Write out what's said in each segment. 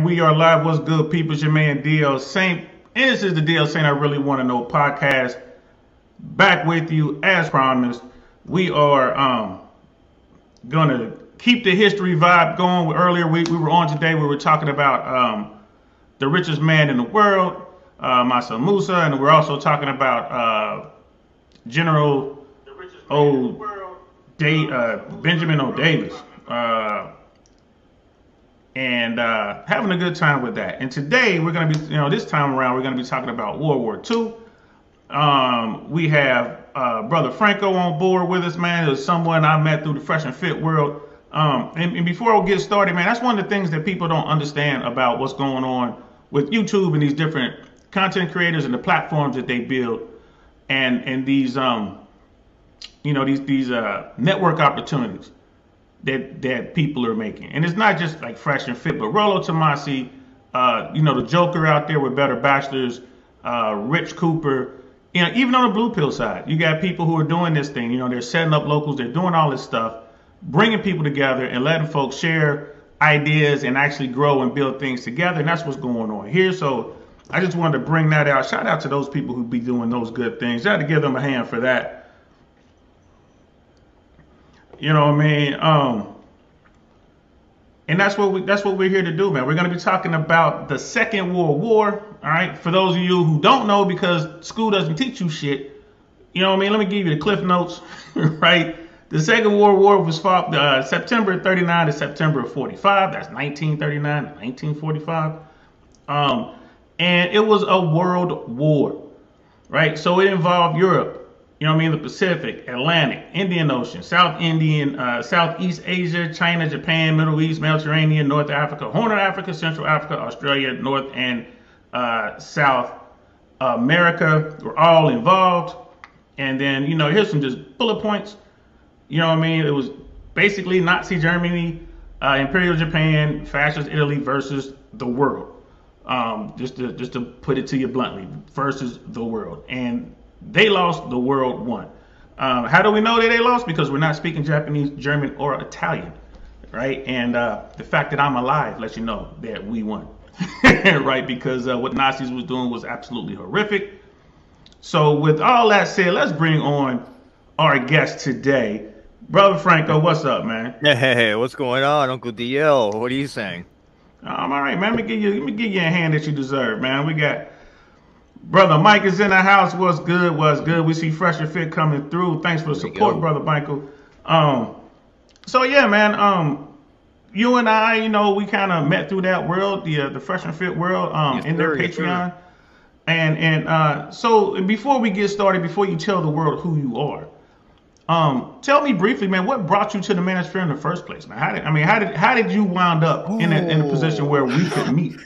And we are live. What's good, people? It's your man DL Saint. And this is the DL Saint I Really Want to Know podcast. Back with you as promised. We are um gonna keep the history vibe going. Earlier we, we were on today, we were talking about um the richest man in the world, uh Musa, and we're also talking about uh General O. Day, uh, Benjamin O. Davis. Uh, and uh, having a good time with that. And today we're going to be, you know, this time around we're going to be talking about World War II. Um, we have uh, brother Franco on board with us, man. Is someone I met through the Fresh and Fit world. Um, and, and before we get started, man, that's one of the things that people don't understand about what's going on with YouTube and these different content creators and the platforms that they build, and and these um, you know, these these uh network opportunities that that people are making. And it's not just like fresh and fit, but Rollo Tomassi, uh, you know, the Joker out there with Better Bachelors, uh, Rich Cooper, you know, even on the blue pill side, you got people who are doing this thing. You know, they're setting up locals, they're doing all this stuff, bringing people together and letting folks share ideas and actually grow and build things together. And that's what's going on here. So I just wanted to bring that out. Shout out to those people who be doing those good things. I had to give them a hand for that. You know what I mean? Um, and that's what we that's what we're here to do, man. We're gonna be talking about the Second World War. All right. For those of you who don't know, because school doesn't teach you shit. You know what I mean? Let me give you the cliff notes, right? The Second World War was fought uh, September 39 to September 45. That's 1939 to 1945. Um, and it was a world war, right? So it involved Europe, you know what I mean? The Pacific, Atlantic, Indian Ocean, South Indian, uh, Southeast Asia, China, Japan, Middle East, Mediterranean, North Africa, Horn of Africa, Central Africa, Australia, North and uh, South America were all involved. And then, you know, here's some just bullet points. You know what I mean? It was basically Nazi Germany, uh, Imperial Japan, Fascist Italy versus the world. Um, just to just to put it to you bluntly, versus the world. And they lost, the world won. Um, how do we know that they lost? Because we're not speaking Japanese, German, or Italian, right? And uh, the fact that I'm alive lets you know that we won, right? Because uh, what Nazis was doing was absolutely horrific. So with all that said, let's bring on our guest today, brother Franco. What's up, man? Hey, what's going on, Uncle DL? What are you saying? I'm all right, man. Let me give you, let me give you a hand that you deserve, man. We got Brother Mike is in the house. What's good? What's good? We see Fresh and Fit coming through. Thanks for the support, brother Michael. Um, so yeah, man. Um, you and I, you know, we kind of met through that world, the uh, the Fresh and Fit world, um, yes, in their Patreon. And and uh, so before we get started, before you tell the world who you are, um, tell me briefly, man, what brought you to the Manosphere in the first place, man? How did I mean, how did how did you wind up in a, in a position where we could meet?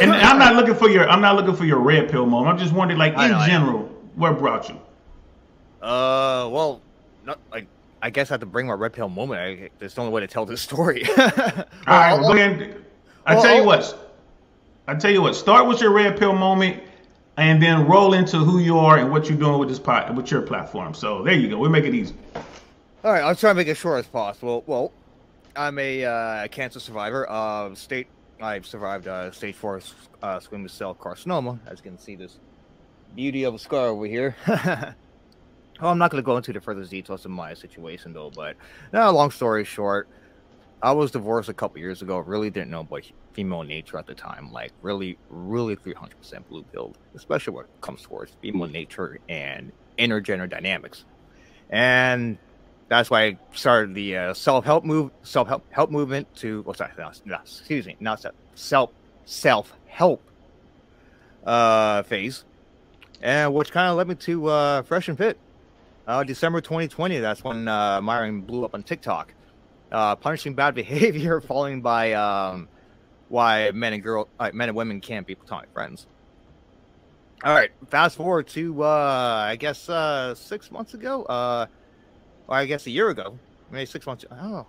And I'm not looking for your I'm not looking for your red pill moment. I'm just wondering, like in know, general, what brought you? Uh, well, not like I guess I have to bring my red pill moment. I, there's the only way to tell this story. All right, well, ahead. I tell you what. I tell you what. Start with your red pill moment, and then roll into who you are and what you're doing with this pot with your platform. So there you go. We'll make it easy. All right, I'll try to make it short as possible. Well, I'm a uh, cancer survivor of state I've survived uh, stage four uh, squamous cell carcinoma. As you can see, this beauty of a scar over here. well, I'm not going to go into the further details of my situation, though. But now, long story short, I was divorced a couple years ago. Really didn't know about female nature at the time. Like, really, really 300% blue pilled, especially when it comes towards female nature and intergender dynamics. And that's why I started the uh, self help move self help help movement to what's that? No, no, excuse me, not self self help uh, phase, and which kind of led me to uh, Fresh and Fit. Uh, December 2020, that's when uh, Myron blew up on TikTok, uh, punishing bad behavior, following by um, why men and girl, men and women can't be platonic friends. All right, fast forward to I guess six months ago. Or I guess a year ago, maybe six months. Oh,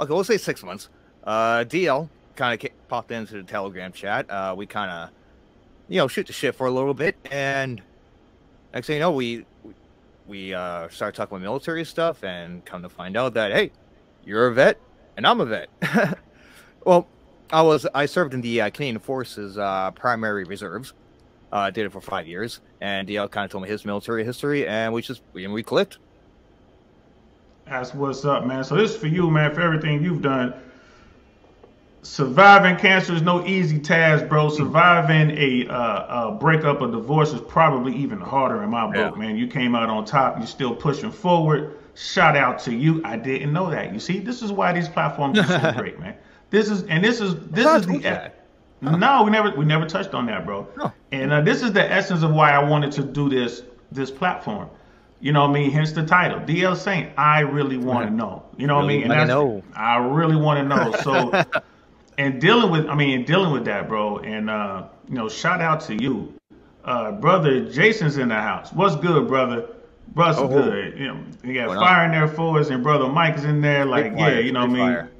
okay, we'll say six months. Uh, DL kind of popped into the Telegram chat. Uh, we kind of, you know, shoot the shit for a little bit, and next thing you know, we we uh, started talking about military stuff, and come to find out that hey, you're a vet and I'm a vet. well, I was I served in the uh, Canadian Forces uh, primary reserves. Uh, did it for five years, and DL kind of told me his military history, and we just we, we clicked. That's what's up, man. So this is for you, man, for everything you've done. Surviving cancer is no easy task, bro. Surviving a, uh, a breakup, a divorce is probably even harder in my book, yeah. man. You came out on top. You're still pushing forward. Shout out to you. I didn't know that. You see, this is why these platforms are so great, man. This is and this is this is the. Huh? No, we never we never touched on that, bro. No. And uh, this is the essence of why I wanted to do this this platform. You know what I mean? Hence the title, DL Saint. I really want to know. You know really what I mean? And know. I really want to know. So, and dealing with, I mean, dealing with that, bro. And uh, you know, shout out to you, uh, brother. Jason's in the house. What's good, brother? Bro's oh, good. You know, you got fire in there for us, and brother Mike is in there. Like, yeah, you know what I mean? Fire.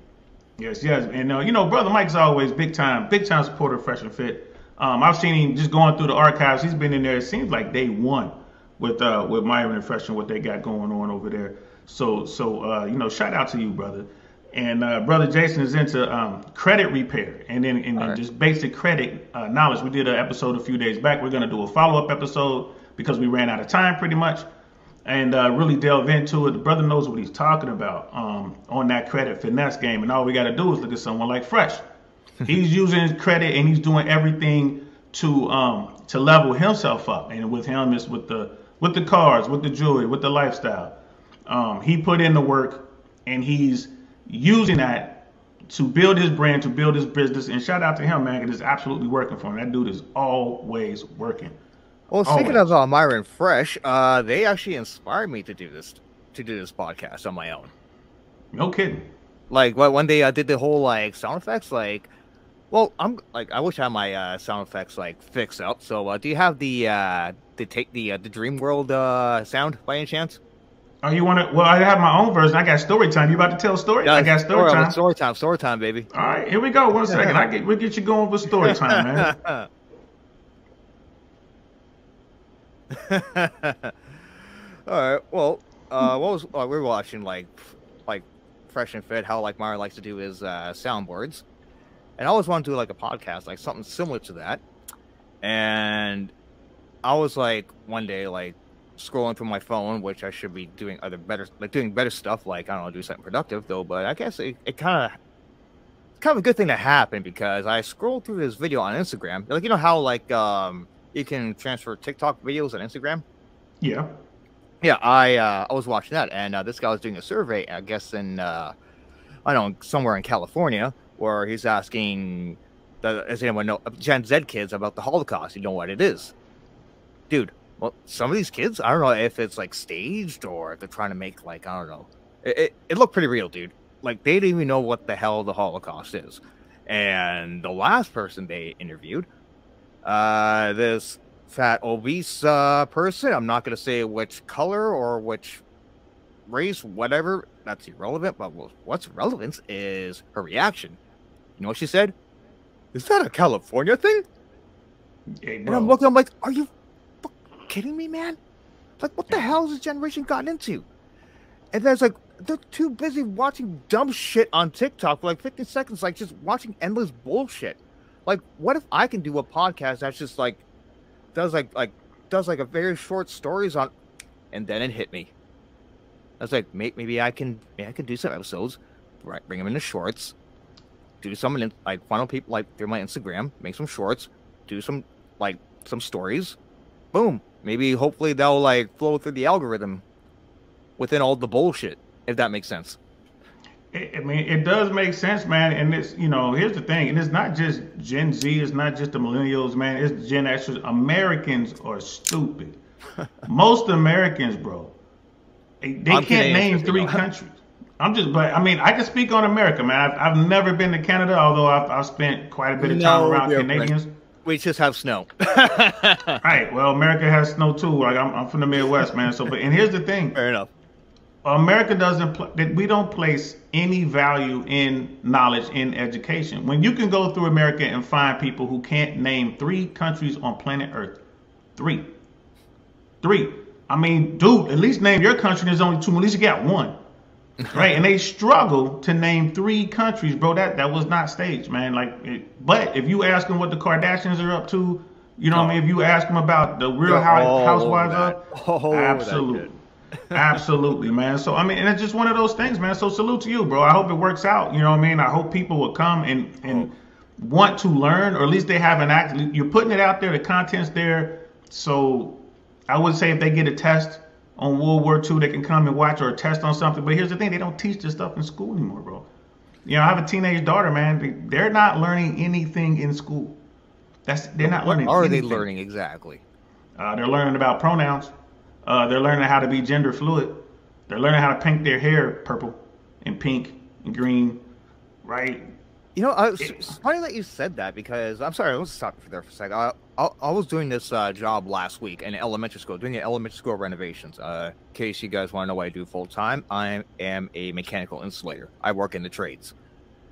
Yes, yes, and uh, you know, brother Mike's always big time, big time supporter of Fresh and Fit. Um, I've seen him just going through the archives. He's been in there. It seems like day one with uh with Myron and Fresh and what they got going on over there. So so uh, you know, shout out to you, brother. And uh, brother Jason is into um, credit repair and then and, right. just basic credit uh, knowledge. We did an episode a few days back. We're gonna do a follow up episode because we ran out of time pretty much, and uh, really delve into it. The brother knows what he's talking about um, on that credit finesse game, and all we got to do is look at someone like Fresh. he's using his credit and he's doing everything to um, to level himself up. And with him, it's with the with the cars, with the jewelry, with the lifestyle. Um, he put in the work and he's using that to build his brand, to build his business. And shout out to him, man, it's absolutely working for him. That dude is always working. Well, speaking always. of uh, Myron Fresh, uh, they actually inspired me to do this to do this podcast on my own. No kidding. Like when they uh, did the whole like sound effects, like well, I'm like I wish I had my uh, sound effects like fixed up. So, uh, do you have the uh, the take the uh, the Dream World uh, sound by any chance? Oh, you want to? Well, I have my own version. I got story time. You about to tell a story? Yeah, I got story, story time. Story time. Story time, baby. All right, here we go. One second. I get we'll get you going with story time, man. All right. Well, uh, what was uh, we are watching like like Fresh and Fit? How like Mario likes to do his uh, soundboards and I always wanted to do like a podcast, like something similar to that. And I was like one day like scrolling through my phone, which I should be doing other better, like doing better stuff, like I don't know, do something productive though. But I guess it, it kind of kind of a good thing to happen because I scrolled through this video on Instagram. Like you know how like um you can transfer TikTok videos on Instagram. Yeah. Yeah, I uh, I was watching that, and uh, this guy was doing a survey, I guess in uh, I don't know somewhere in California, where he's asking, does anyone know Gen Z kids about the Holocaust? You know what it is, dude. Well, some of these kids, I don't know if it's like staged or they're trying to make like I don't know. It, it, it looked pretty real, dude. Like they didn't even know what the hell the Holocaust is. And the last person they interviewed, uh, this fat obese uh, person. I'm not going to say which color or which race, whatever. That's irrelevant. But what's relevant is her reaction. You know what she said? Is that a California thing? Hey, and I'm looking, I'm like, are you kidding me, man? Like, what the hell has this generation gotten into? And then it's like, they're too busy watching dumb shit on TikTok for like 15 seconds, like just watching endless bullshit. Like, what if I can do a podcast that's just like, does like, like, does like a very short stories on, and then it hit me. I was like, maybe I can, maybe I can do some episodes, right? Bring them into shorts, do some like funnel people like through my Instagram, make some shorts, do some like some stories, boom. Maybe hopefully they'll like flow through the algorithm within all the bullshit, if that makes sense. I mean, it does make sense, man. And it's you know, here's the thing, and it's not just Gen Z, it's not just the millennials, man. It's Gen Xers. Americans are stupid. Most Americans, bro, they, they can't name three countries. I'm just, but I mean, I can speak on America, man. I've, I've never been to Canada, although I've, I've spent quite a bit of time no, around Canadians. We just have snow. right. Well, America has snow too. Like I'm, I'm from the Midwest, man. So, but and here's the thing. Fair enough. America doesn't. Pl- we don't place any value in knowledge in education. When you can go through America and find people who can't name three countries on planet Earth, three, three. I mean, dude, at least name your country. There's only two. At least you got one. right? and they struggle to name three countries, bro. That that was not staged, man. Like, it, but if you ask them what the Kardashians are up to, you know what I mean. If you ask them about the Real House, Housewives, up, Oh, absolutely, absolutely, man. So I mean, and it's just one of those things, man. So salute to you, bro. I hope it works out. You know what I mean. I hope people will come and and want to learn, or at least they have an act. You're putting it out there. The content's there. So I would say if they get a test on World War II, they can come and watch or test on something. But here's the thing: they don't teach this stuff in school anymore, bro. You know, I have a teenage daughter, man. They, they're not learning anything in school. That's they're not What learning. are they learning exactly? Uh, they're learning about pronouns. Uh, they're learning how to be gender fluid. They're learning how to paint their hair purple and pink and green, right? You know, uh, it's, it's funny that you said that because I'm sorry, let's stop you there for a second. I, I, I was doing this uh, job last week in elementary school, doing the elementary school renovations. Uh, in case you guys want to know what I do full time, I am a mechanical insulator. I work in the trades,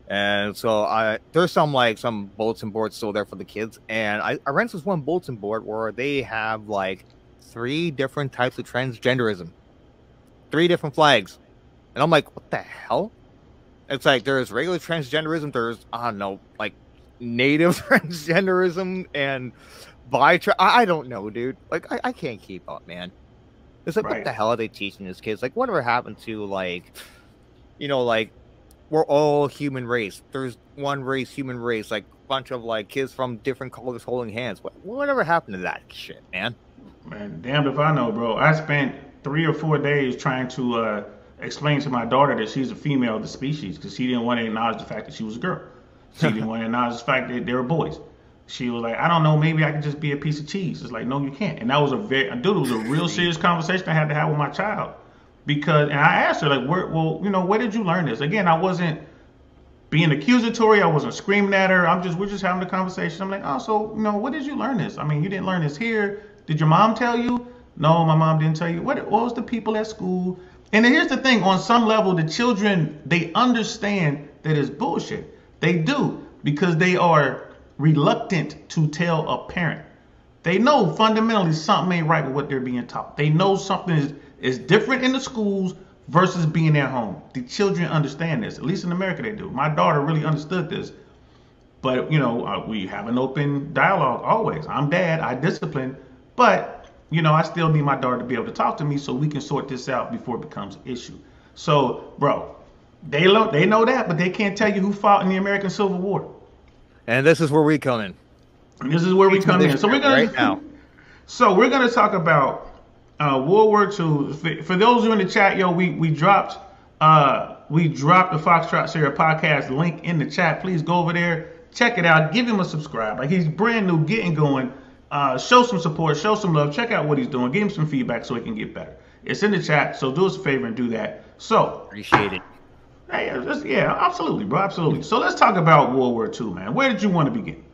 and so I there's some like some bulletin boards still there for the kids, and I, I ran this one bulletin board where they have like three different types of transgenderism, three different flags, and I'm like, what the hell? It's like there's regular transgenderism, there's I don't know, like native transgenderism and bi I, I don't know, dude. Like I, I can't keep up, man. It's like Right. what the hell are they teaching these kids? Like whatever happened to like you know, like we're all human race. There's one race, human race, like bunch of like kids from different colors holding hands. What whatever happened to that shit, man? Man, damned if I know, bro. I spent three or four days trying to uh, explain to my daughter that she's a female of the species because she didn't want to acknowledge the fact that she was a girl. She didn't want to acknowledge the fact that they were boys. She was like, I don't know, maybe I could just be a piece of cheese. It's like, no, you can't. And that was a very, dude, it was a real serious conversation I had to have with my child because, and I asked her, like, where, well, you know, where did you learn this? Again, I wasn't being accusatory. I wasn't screaming at her. I'm just, we're just having a conversation. I'm like, oh, so, you know, where did you learn this? I mean, you didn't learn this here. Did your mom tell you? No, my mom didn't tell you. What, what was the people at school? And here's the thing on some level, the children, they understand that it's bullshit. They do because they are reluctant to tell a parent. They know fundamentally something ain't right with what they're being taught. They know something is, is different in the schools versus being at home. The children understand this. At least in America, they do. My daughter really understood this. But, you know, uh, we have an open dialogue always. I'm dad, I discipline, but, you know, I still need my daughter to be able to talk to me so we can sort this out before it becomes an issue. So, bro, they, lo- they know that, but they can't tell you who fought in the American Civil War. And this is where we come in. And this is where we come in. So we're gonna right now. So we're gonna talk about uh, World War II. For, for those who are in the chat, yo, we we dropped uh, we dropped the Foxtrot Sierra podcast link in the chat. Please go over there, check it out, give him a subscribe. Like he's brand new, getting going. Uh, show some support, show some love, check out what he's doing, give him some feedback so he can get better. It's in the chat, so do us a favor and do that. So Appreciate it. Hey, yeah, absolutely, bro, absolutely. So let's talk about World War II, man. Where did you want to begin?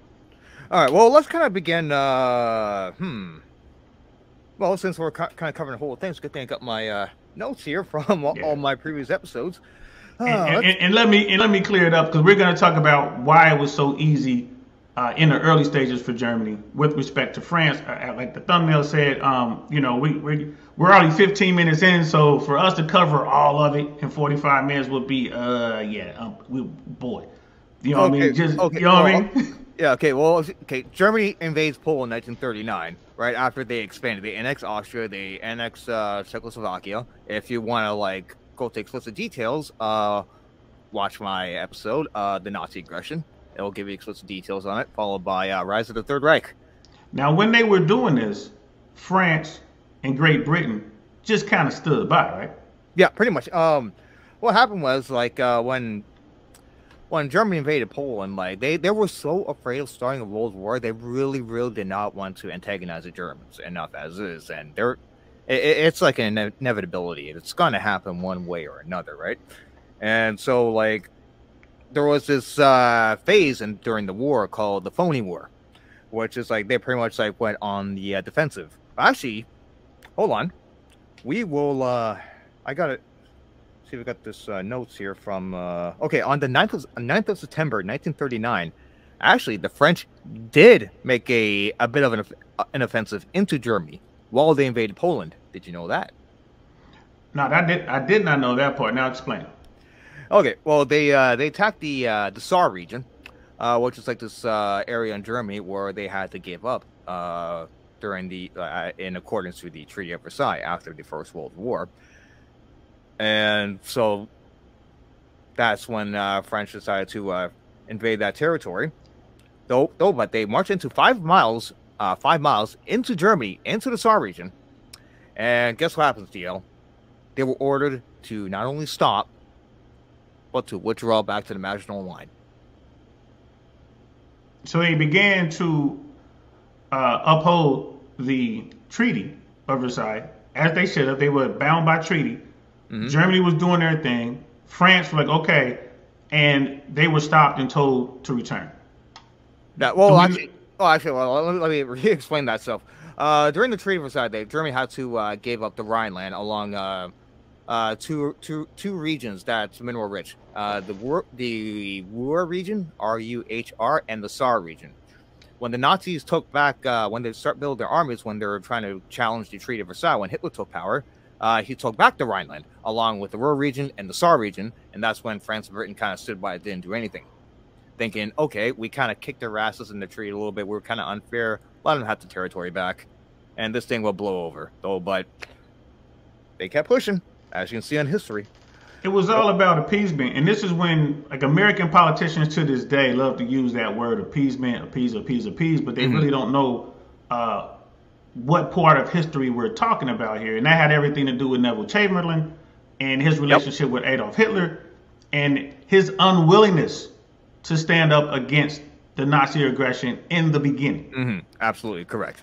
All right. Well, let's kind of begin. Uh, hmm. Well, since we're kind of covering the whole thing, it's a good thing I got my uh, notes here from all, Yeah. all my previous episodes. Uh, And, and, and- and let me and let me clear it up because we're going to talk about why it was so easy uh, in the early stages for Germany with respect to France. Uh, uh, like the thumbnail said, um, you know, we we we're already 15 minutes in, so for us to cover all of it in 45 minutes would be, uh, yeah, um, we, boy, you know what I mean? Just okay, you know what I mean? Yeah. Okay. Well. Okay. Germany invades Poland in 1939, right after they expanded. They annexed Austria. They annexed uh, Czechoslovakia. If you want to like go to explicit details, uh, watch my episode, uh, the Nazi aggression. It'll give you explicit details on it, followed by uh, Rise of the Third Reich. Now, when they were doing this, France and Great Britain just kind of stood by, right? Yeah, pretty much. Um, what happened was like uh, when when Germany invaded Poland, like they, they were so afraid of starting a world war, they really, really did not want to antagonize the Germans enough as is, and they're it, it- it's like an inevitability. It's going to happen one way or another, right? And so like there was this uh, phase in, during the war called the Phony War, which is like they pretty much like went on the uh, defensive. Actually, hold on, we will. uh I got it. See, we got this uh, notes here from. Uh, okay, on the 9th of, 9th of September, 1939, actually, the French did make a, a bit of an, an offensive into Germany while they invaded Poland. Did you know that? No, that did I did not know that part. Now explain. Okay, well they uh, they attacked the uh, the Saar region, uh, which is like this uh, area in Germany where they had to give up uh, during the uh, in accordance with the Treaty of Versailles after the First World War, and so that's when French decided to invade that territory. Though, though, but they marched into five miles, five miles into Germany, into the Saar region, and guess what happens, DL? They were ordered to not only stop, but to withdraw back to the Maginot Line. So they began to uh, uphold the Treaty of Versailles, as they should have. They were bound by treaty. Mm-hmm. Germany was doing their thing. France was like, okay, and they were stopped and told to return. That well, actually, oh, actually, well, let me, let me re-explain that stuff. Uh, during the Treaty of Versailles, they, Germany had to uh, give up the Rhineland along uh, two, two, two regions that's mineral rich. Uh, the Ruhr, the Ruhr region, R-U-H-R, and the Saar region. When the Nazis took back, uh, when they start building their armies, when they were trying to challenge the Treaty of Versailles, when Hitler took power, uh, he took back the Rhineland along with the Ruhr region and the Saar region, and that's when France and Britain kind of stood by it, didn't do anything, thinking, okay, we kind of kicked their asses in the treaty a little bit. We are kind of unfair. Let them have the territory back, and this thing will blow over. Though, but they kept pushing, as you can see on history. It was all about appeasement, and this is when like American politicians to this day love to use that word appeasement, appease, appease, appease, but they mm-hmm. really don't know uh, what part of history we're talking about here. And that had everything to do with Neville Chamberlain and his relationship yep. with Adolf Hitler and his unwillingness to stand up against the Nazi aggression in the beginning. Mm-hmm. Absolutely correct.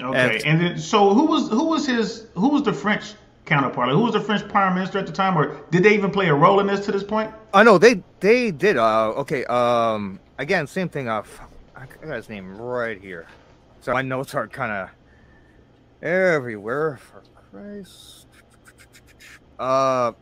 Okay, and, and then, so who was who was his who was the French counterpart? Like, who was the French prime minister at the time, or did they even play a role in this to this point? I uh, know they they did. Uh, okay. Um, again, same thing. Uh, I got his name right here. So my notes are kind of everywhere. For Christ. Uh.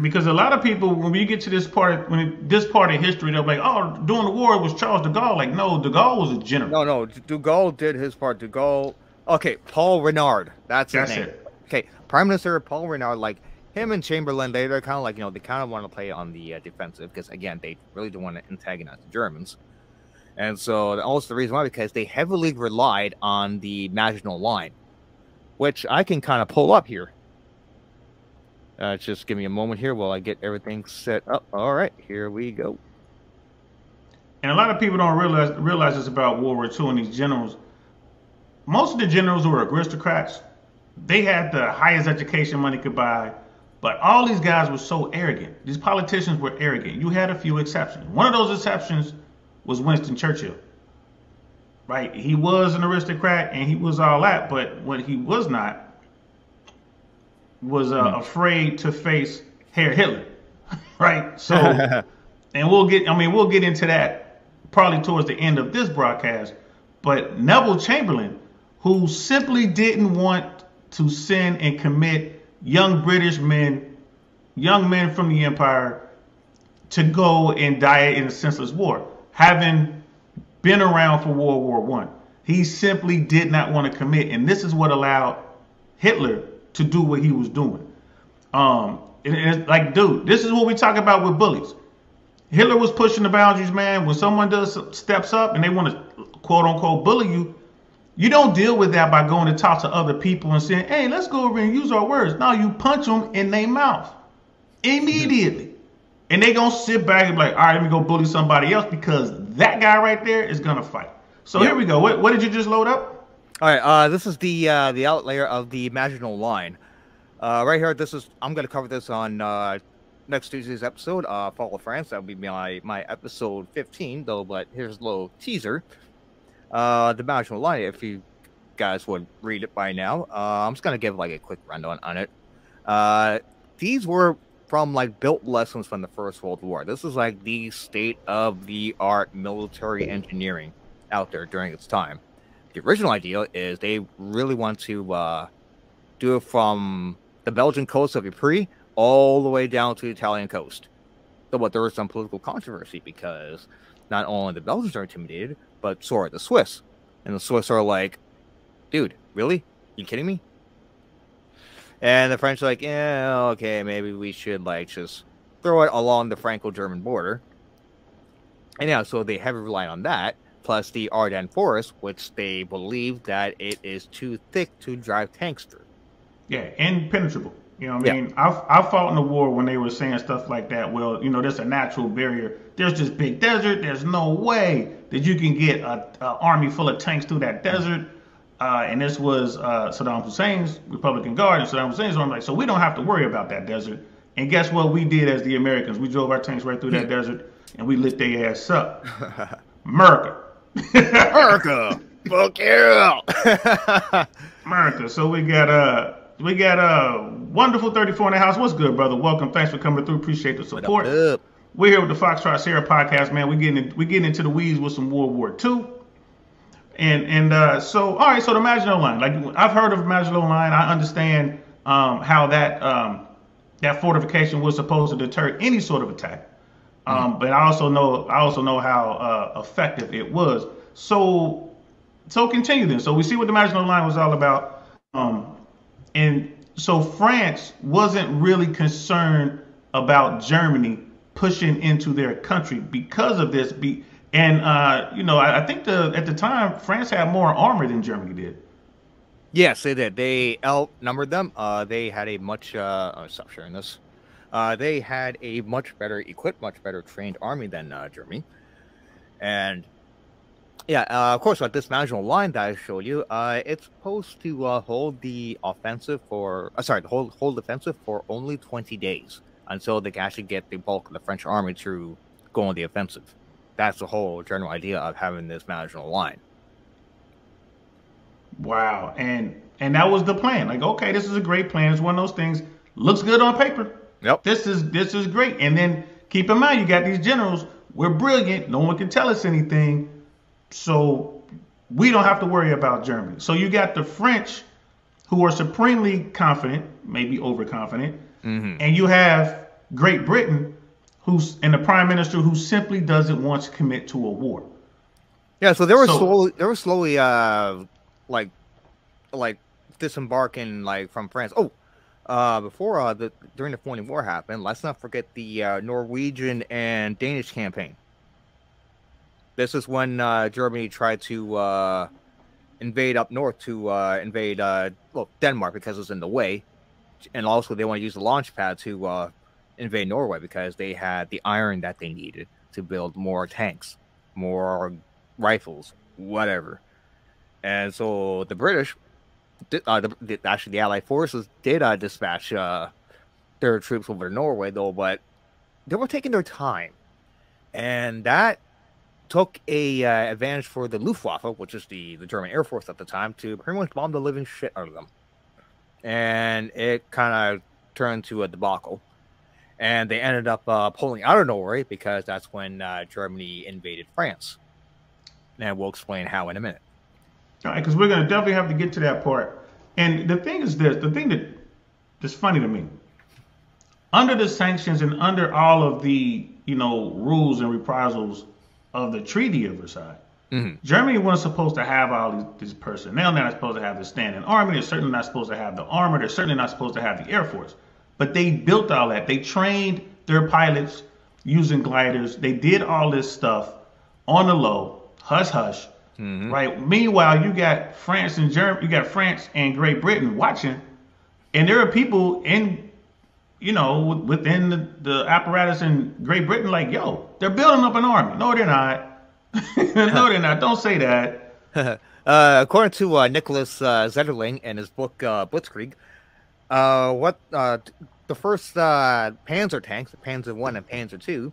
Because a lot of people, when we get to this part, when it, this part of history, they're like, "Oh, during the war, it was Charles de Gaulle." Like, no, de Gaulle was a general. No, no, de Gaulle did his part. De Gaulle. Okay, Paul Renard. That's his That's name. It. Okay, Prime Minister Paul Renard. Like, him and Chamberlain, they, they're kind of like, you know, they kind of want to play on the uh, defensive because, again, they really don't want to antagonize the Germans. And so, also the reason why, because they heavily relied on the Maginot Line, which I can kind of pull up here. Uh, just give me a moment here while I get everything set up. All right, here we go. And a lot of people don't realize realize this about World War II and these generals. Most of the generals were aristocrats. They had the highest education money could buy but all these guys were so arrogant. These politicians were arrogant. You had a few exceptions. One of those exceptions was Winston Churchill. Right? He was an aristocrat and he was all that, but what he was not was uh, mm. afraid to face Herr Hitler. right? So, and we'll get, I mean, we'll get into that probably towards the end of this broadcast. But Neville Chamberlain, who simply didn't want to send and commit young British men, young men from the empire, to go and die in a senseless war, having been around for World War One. He simply did not want to commit, and this is what allowed Hitler to do what he was doing. Um, and it's like, dude, this is what we talk about with bullies. Hitler was pushing the boundaries, man. When someone does steps up and they want to quote unquote bully you, you don't deal with that by going to talk to other people and saying, hey, let's go over and use our words. No, you punch them in their mouth immediately. and they going to sit back and be like, all right, let me go bully somebody else because that guy right there is going to fight. So yep. here we go. What, what did you just load up? All right, uh, this is the uh, the outlayer of the Maginot Line. Uh, right here, this is I'm going to cover this on uh, next Tuesday's episode, uh, Fall of France. That will be my my episode 15, though. But here's a little teaser uh, the Maginot Line, if you guys would read it by now. Uh, I'm just gonna give like a quick rundown on it. Uh, these were from like built lessons from the First World War. This is like the state of the art military engineering out there during its time. The original idea is they really want to uh, do it from the Belgian coast of Ypres all the way down to the Italian coast. So, but there was some political controversy because not only the Belgians are intimidated, but so are the Swiss. And the Swiss are like, dude, really? You kidding me? And the French are like, yeah, okay, maybe we should like just throw it along the Franco-German border. And yeah, so they heavily rely on that, plus the Ardennes forest, which they believe that it is too thick to drive tanks through. Yeah, impenetrable. You know what I mean? I I fought in the war when they were saying stuff like that. Well, you know, there's a natural barrier. There's this big desert. There's no way that you can get a, a army full of tanks through that desert. Uh, and this was uh, Saddam Hussein's Republican Guard and Saddam Hussein's army. Like, so we don't have to worry about that desert. And guess what we did as the Americans? We drove our tanks right through that desert and we lit their ass up. America. America, fuck yeah! America. So we got uh we got a uh, wonderful 34 in the house. What's good, brother? Welcome. Thanks for coming through. Appreciate the support. What up? We're here with the Foxtrot Sierra podcast, man. We're getting in, we're getting into the weeds with some World War II. And and uh, so all right, so the Maginot Line. Like I've heard of Maginot Line. I understand um, how that um, that fortification was supposed to deter any sort of attack. Um. But I also know I also know how uh, effective it was. So so continue then. So we see what the Maginot Line was all about. Um, and so France wasn't really concerned about Germany pushing into their country because of this. Be and uh, you know, I, I, think the at the time France had more armor than Germany did. Yes, they did. They outnumbered them. Uh, they had a much. Uh, oh, stop sharing this. Uh, they had a much better equipped, much better trained army than uh, Germany, and yeah, uh, of course, with this Maginot line that I showed you, uh, it's supposed to uh, hold the offensive for, uh, sorry, hold hold defensive for only 20 days until they can actually get the bulk of the French army to go on the offensive. That's the whole general idea of having this Maginot line. Wow, and and that was the plan. Like, okay, this is a great plan. It's one of those things. Looks good on paper. Yep. This is this is great. And then keep in mind, you got these generals. We're brilliant. No one can tell us anything so we don't have to worry about Germany. So you got the French who are supremely confident, maybe overconfident, mm-hmm. and you have Great Britain who's and the prime minister who simply doesn't want to commit to a war. Yeah, so they were so, slowly they were slowly uh like like disembarking like from France. Oh, uh before uh the during the Phony War happened, let's not forget the uh, Norwegian and Danish campaign. This is when uh, Germany tried to uh, invade up north to uh, invade well Denmark because it was in the way, and also they want to use the launch pad to invade Norway because they had the iron that they needed to build more tanks, more rifles, whatever. And so the British, uh, the, actually the Allied forces did uh, dispatch uh, their troops over to Norway though, but they were taking their time, and that took a uh, advantage for the Luftwaffe, which is the, the German Air Force at the time, to pretty much bomb the living shit out of them. And it kind of turned to a debacle. And they ended up uh, pulling out of Norway because that's when uh, Germany invaded France. And we'll explain how in a minute. All right, because we're going to definitely have to get to that part. And the thing is this the thing that is funny to me under the sanctions and under all of the you know rules and reprisals of the Treaty of Versailles. Mm-hmm. Germany wasn't supposed to have all these, these personnel. They're not supposed to have the standing army. They're certainly not supposed to have the armor. They're certainly not supposed to have the air force. But they built all that. They trained their pilots using gliders. They did all this stuff on the low, hush hush. Mm-hmm. Right. Meanwhile, you got France and Germany. You got France and Great Britain watching, and there are people in you know, within the, the apparatus in Great Britain, like, yo, they're building up an army. No, they're not. no, they're not. Don't say that. uh, according to uh, Nicholas uh, Zetterling in his book uh, Blitzkrieg, uh, what uh, the first uh, Panzer tanks, the Panzer One and Panzer Two,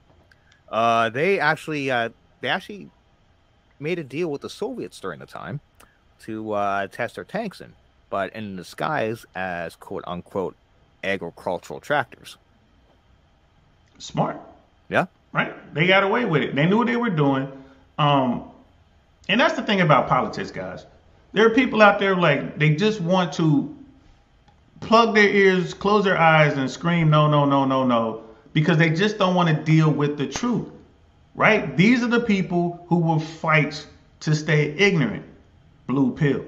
uh, they actually uh, they actually made a deal with the Soviets during the time to uh, test their tanks in, but in disguise as quote unquote agricultural tractors. Smart. Yeah. Right? They got away with it. They knew what they were doing. Um, and that's the thing about politics, guys. There are people out there like they just want to plug their ears, close their eyes, and scream no, no, no, no, no, because they just don't want to deal with the truth. Right? These are the people who will fight to stay ignorant. Blue pill.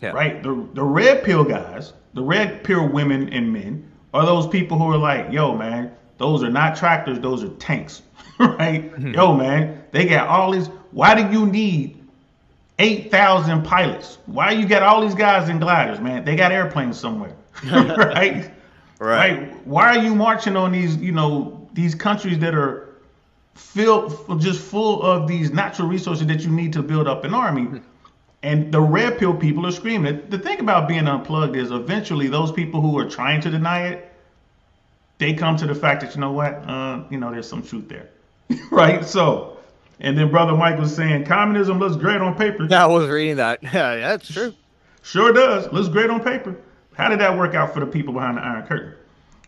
Yeah. Right? The the red pill guys, the red pill women and men are those people who are like, yo, man, those are not tractors, those are tanks. right? Mm-hmm. Yo, man, they got all these. Why do you need 8,000 pilots? Why you got all these guys in gliders, man? They got airplanes somewhere. right? Right. Right. Why are you marching on these, you know, these countries that are filled just full of these natural resources that you need to build up an army? And the red pill people are screaming. The thing about being unplugged is eventually those people who are trying to deny it, they come to the fact that you know what, uh, you know, there's some truth there, right? So, and then brother Mike was saying communism looks great on paper. Yeah, I was reading that. Yeah, that's true. Sure does. Looks great on paper. How did that work out for the people behind the Iron Curtain?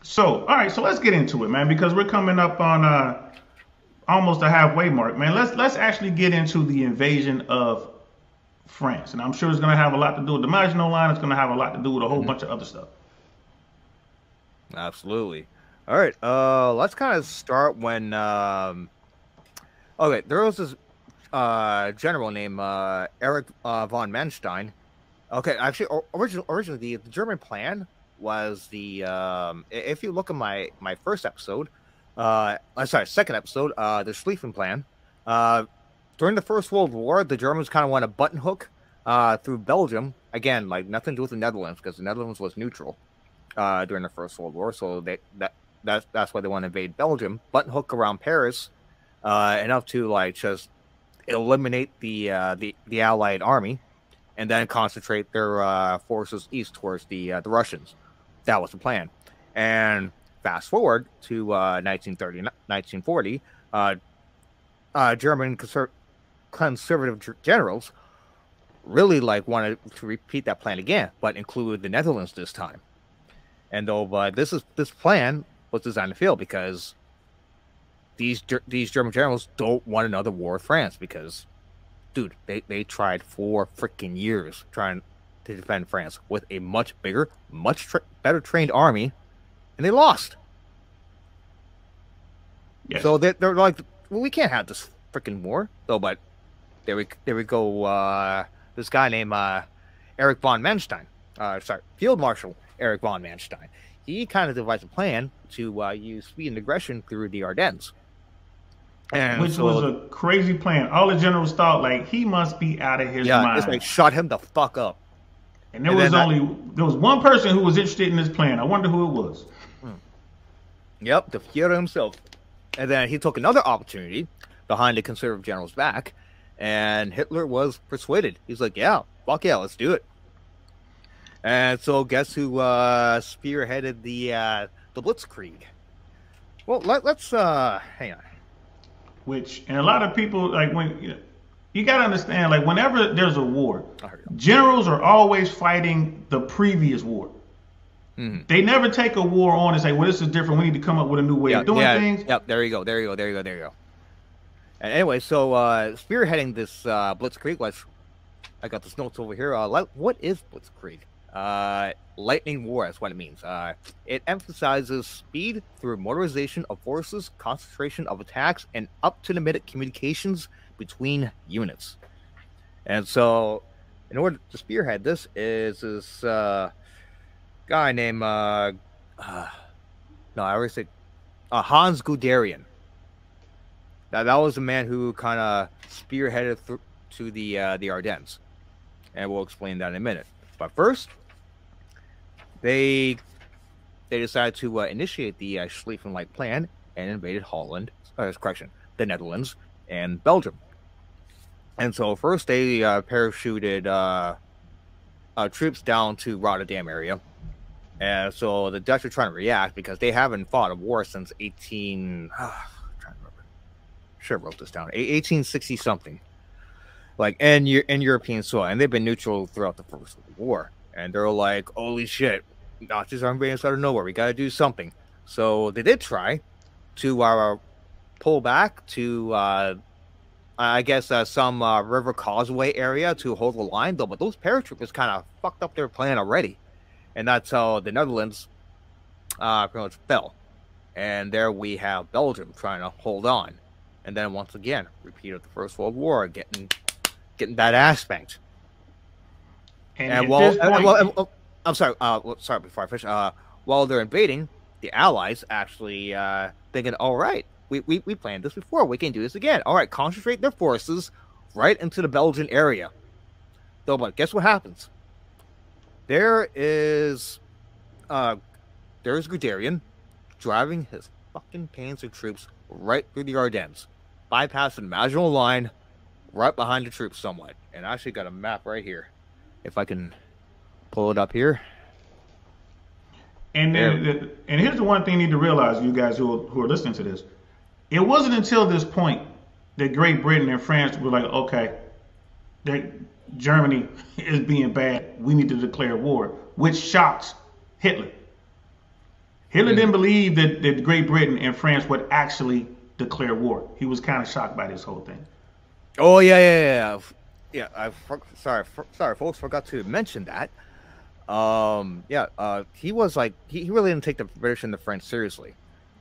So, all right, so let's get into it, man, because we're coming up on uh, almost a halfway mark, man. Let's let's actually get into the invasion of France. And I'm sure it's going to have a lot to do with the Maginot Line. It's going to have a lot to do with a whole mm-hmm. bunch of other stuff. Absolutely. All right. Uh, let's kind of start when. Um, okay, there was this uh, general named uh, Erich uh, von Manstein. Okay, actually, originally, originally the, the German plan was the. Um, if you look at my my first episode, uh, sorry, second episode, uh, the Schlieffen plan. Uh, during the First World War, the Germans kind of went a button hook uh, through Belgium. Again, like nothing to do with the Netherlands because the Netherlands was neutral uh, during the First World War. So they, that that's that's why they want to invade Belgium. Button hook around Paris, uh, enough to like just eliminate the uh, the the Allied army, and then concentrate their uh, forces east towards the uh, the Russians. That was the plan. And fast forward to 1930, 1940. German conser- conservative generals really like wanted to repeat that plan again, but include the Netherlands this time. And though uh, this is this plan was designed to fail because these these German generals don't want another war with France because, dude, they, they tried for freaking years trying to defend France with a much bigger, much tra- better trained army, and they lost. Yes. So they're, they're like, well, we can't have this freaking war. So, but there we there we go. Uh, this guy named uh, Erich von Manstein, uh, sorry, Field Marshal Erich von Manstein. He kind of devised a plan to uh, use speed and aggression through the Ardennes. And Which so, was a crazy plan. All the generals thought like he must be out of his yeah, mind. Yeah, like shut him the fuck up. And there and was only there was one person who was interested in this plan. I wonder who it was. Yep, the Führer himself. And then he took another opportunity behind the conservative general's back and Hitler was persuaded. He's like, yeah, fuck yeah, let's do it. And so, guess who uh, spearheaded the uh, the Blitzkrieg? Well, let, us uh, hang on. Which and a lot of people like when you, know, you got to understand, like whenever there's a war, generals are always fighting the previous war. Mm-hmm. They never take a war on and say, "Well, this is different. We need to come up with a new way of doing yeah, things." Yep, there you go. There you go. There you go. There you go. And anyway, so uh, spearheading this uh, Blitzkrieg was, I got this notes over here. Uh, what is Blitzkrieg? Uh, lightning war is what it means. Uh, it emphasizes speed through motorization of forces, concentration of attacks, and up to the minute communications between units. And so, in order to spearhead this, is this uh, guy named uh, uh, no, I always say uh, Hans Guderian. That that was the man who kind of spearheaded th- to the uh, the Ardennes, and we'll explain that in a minute. But first, they they decided to uh, initiate the uh, Schlieffen-like plan and invaded Holland, uh, correction, the Netherlands and Belgium. And so first they uh, parachuted uh, uh, troops down to Rotterdam area. And so the Dutch are trying to react because they haven't fought a war since 18 should have wrote this down. 1860 something. Like in in European soil, and they've been neutral throughout the First World War. And they're like, "Holy shit, Nazis are invading out of nowhere. We got to do something." So they did try to uh, pull back to, uh, I guess, uh, some uh, river causeway area to hold the line, though. But those paratroopers kind of fucked up their plan already, and that's how the Netherlands uh, pretty much fell. And there we have Belgium trying to hold on and then once again repeat of the First World War, getting getting that aspect. And, and while, point, well, oh, I'm sorry, uh, sorry, before I finish, uh, while they're invading, the Allies actually uh, thinking, all right, we, we, we planned this before, we can do this again. All right, concentrate their forces right into the Belgian area. Though, but guess what happens? There is, uh, there's Guderian driving his fucking panzer troops right through the Ardennes, bypassing the Maginot Line, right behind the troops somewhat. And I actually got a map right here. If I can pull it up here. And then, and here's the one thing you need to realize, you guys who are, who are listening to this. It wasn't until this point that Great Britain and France were like, okay, Germany is being bad. We need to declare war, which shocks Hitler. Hitler mm-hmm. didn't believe that, that Great Britain and France would actually declare war. He was kind of shocked by this whole thing. Oh yeah, yeah, yeah, yeah. I sorry, sorry, folks, forgot to mention that. Um, yeah, uh, he was like he, he really didn't take the British and the French seriously,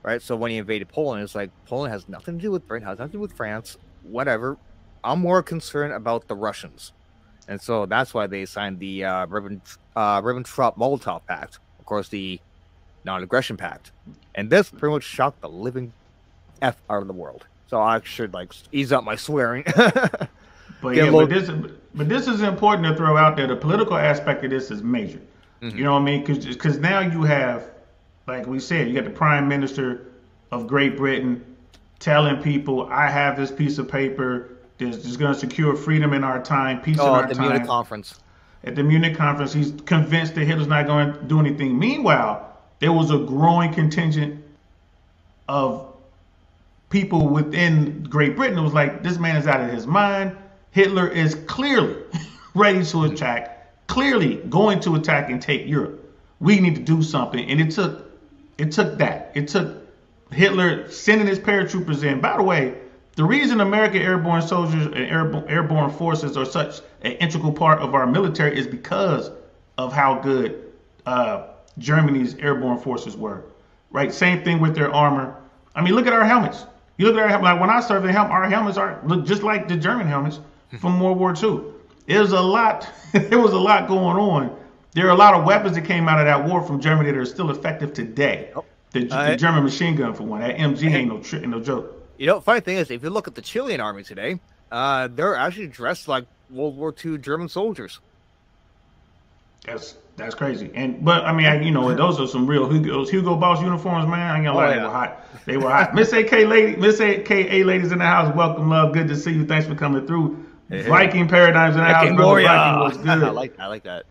right? So when he invaded Poland, it's like Poland has nothing to do with Britain, has nothing to do with France, whatever. I'm more concerned about the Russians, and so that's why they signed the uh, Ribbentrop uh, Ribbentrop-Molotov Pact, of course, the non-aggression pact, and this pretty much shocked the living f out of the world. So I should like ease up my swearing. but yeah, little... but this but this is important to throw out there. The political aspect of this is major. Mm-hmm. You know what I mean? Because now you have, like we said, you got the prime minister of Great Britain telling people, "I have this piece of paper that's is going to secure freedom in our time, peace oh, in our time. at the time." Munich conference. At the Munich conference, he's convinced that Hitler's not going to do anything. Meanwhile, there was a growing contingent of people within Great Britain. It was like this man is out of his mind. Hitler is clearly ready to attack, clearly going to attack and take Europe. We need to do something, and it took it took that. It took Hitler sending his paratroopers in. By the way, the reason American airborne soldiers and airborne, airborne forces are such an integral part of our military is because of how good uh, Germany's airborne forces were. Right? Same thing with their armor. I mean, look at our helmets. You look at our helmet. Like when I served the helmet, our helmets are look just like the German helmets from World War II. There's a lot. there was a lot going on. There are a lot of weapons that came out of that war from Germany that are still effective today. The, uh, the German machine gun, for one, that MG ain't no trick, no joke. You know, funny thing is, if you look at the Chilean army today, uh, they're actually dressed like World War II German soldiers. That's that's crazy. And but I mean, I, you know, those are some real Hugo, Hugo Boss uniforms, man. I ain't gonna lie, oh, yeah. they were hot. They were hot. Miss AK lady, Miss AKA ladies in the house, welcome, love, good to see you. Thanks for coming through. Hey, Viking paradigms in the house, brother Viking was good. I like that, I like that.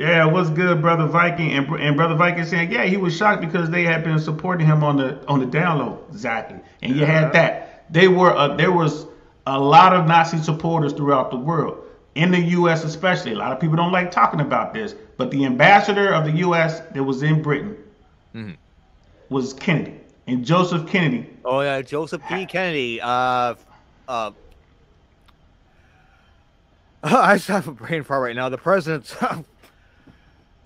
Yeah, what's good, brother Viking? And, and brother Viking saying, yeah, he was shocked because they had been supporting him on the on the download, exactly. And you had that. They were uh, there was a lot of Nazi supporters throughout the world in the U.S. especially. A lot of people don't like talking about this, but the ambassador of the U.S. that was in Britain mm-hmm. was Kennedy and Joseph Kennedy. Oh yeah, Joseph P. Kennedy. Uh, uh, I just have a brain fart right now. The president's.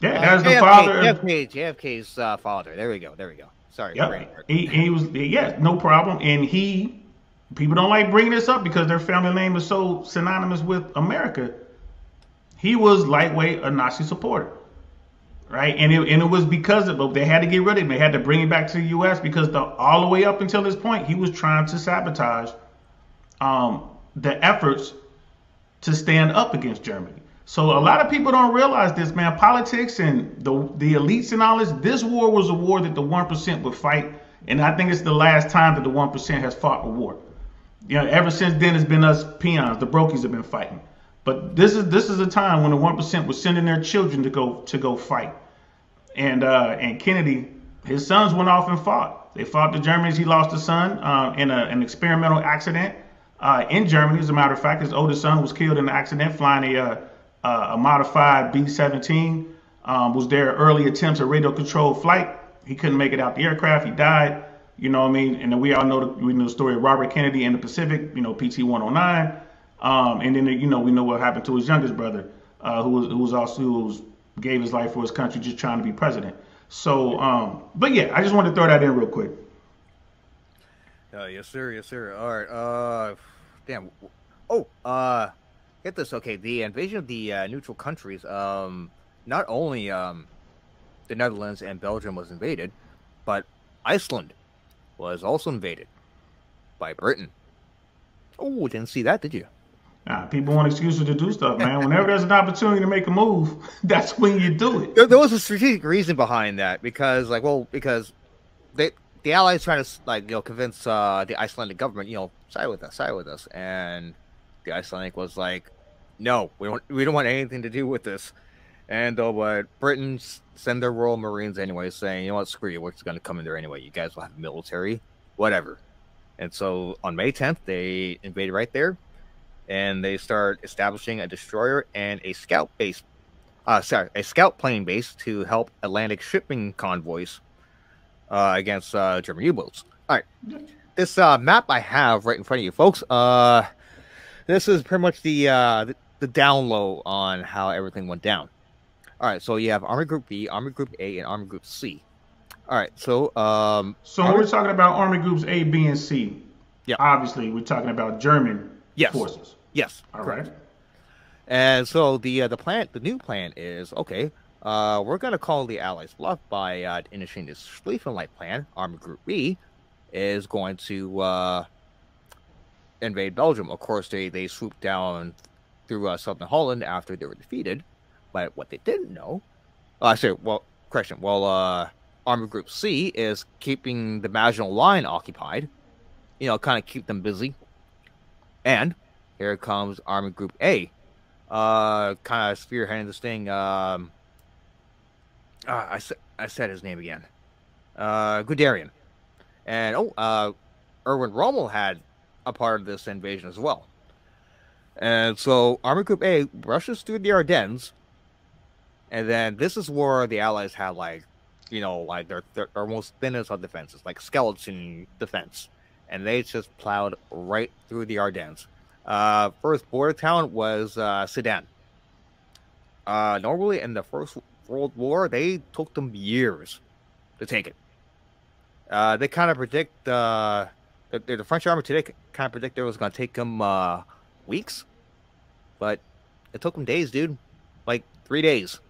yeah, that's uh, the JFK, father. JFK, JFK's uh, father. There we go. There we go. Sorry. Yep. He, he was yeah, no problem, and he people don't like bringing this up because their family name is so synonymous with America. He was lightweight a Nazi supporter, right? And it, and it was because of, but they had to get rid of him. They had to bring him back to the U.S. because the, all the way up until this point, he was trying to sabotage um, the efforts to stand up against Germany. So a lot of people don't realize this, man. Politics and the the elites and all this. This war was a war that the one percent would fight, and I think it's the last time that the one percent has fought a war. You know, ever since then, it's been us peons. The brokies have been fighting. But this is this is a time when the one percent was sending their children to go to go fight. And uh, and Kennedy, his sons went off and fought. They fought the Germans. He lost a son uh, in a, an experimental accident uh, in Germany. As a matter of fact, his oldest son was killed in an accident flying a uh, a modified B-17. Um, was there early attempts at radio controlled flight. He couldn't make it out the aircraft. He died. You know what I mean? And then we all know the, we know the story of Robert Kennedy in the Pacific, you know, PT 109. Um, and then, you know, we know what happened to his youngest brother, uh, who, was, who was also, who was, gave his life for his country just trying to be president. So, um, but yeah, I just wanted to throw that in real quick. Uh, yes, sir. Yes, sir. All right. Uh, damn. Oh, uh, get this. Okay, the invasion of the uh, neutral countries. Um, not only um, the Netherlands and Belgium was invaded, but Iceland was also invaded by Britain. Oh, didn't see that, did you? Nah, people want excuses to do stuff, man. Whenever there's an opportunity to make a move, that's when you do it. There, there was a strategic reason behind that because, like, well, because they the Allies trying to like you know convince uh, the Icelandic government, you know, side with us, side with us, and the Icelandic was like, no, we don't we don't want anything to do with this. And though, uh, but Britain send their Royal Marines anyway, saying, you know what, screw you, we're just going to come in there anyway. You guys will have military, whatever. And so on May 10th, they invaded right there, and they start establishing a destroyer and a scout base, uh, sorry, a scout plane base to help Atlantic shipping convoys uh, against uh, German U-boats. All right, this uh, map I have right in front of you, folks. Uh, this is pretty much the uh, the, the down low on how everything went down. All right, so you have Army Group B, Army Group A, and Army Group C. All right, so um, So when we're talking about Army Groups A, B, and C, Yeah. obviously we're talking about German Yes. forces. yes, All correct. right. And so the uh, the plan, the new plan is okay. Uh, we're gonna call the Allies bluff by uh, initiating this Schlieffenlight plan. Army Group B is going to uh, invade Belgium. Of course, they they swooped down through uh, southern Holland after they were defeated. But what they didn't know, uh, I say, well, correction. Well, uh, Army Group C is keeping the Maginot Line occupied. You know, kind of keep them busy. And here comes Army Group A, uh, kind of spearheading this thing. Um, uh, I said I said his name again. Uh, Guderian, and oh, uh, Erwin Rommel had a part of this invasion as well. And so Army Group A rushes through the Ardennes, and then this is where the Allies had like, you know, like their their, their most thinnest of defenses, like skeleton defense, and they just plowed right through the Ardennes. Uh, first border town was uh, Sedan. Uh, normally in the First World War, they took them years to take it. Uh, they kind of predict uh, the, the French army today kind of predict it was going to take them uh, weeks, but it took them days, dude. Like three days,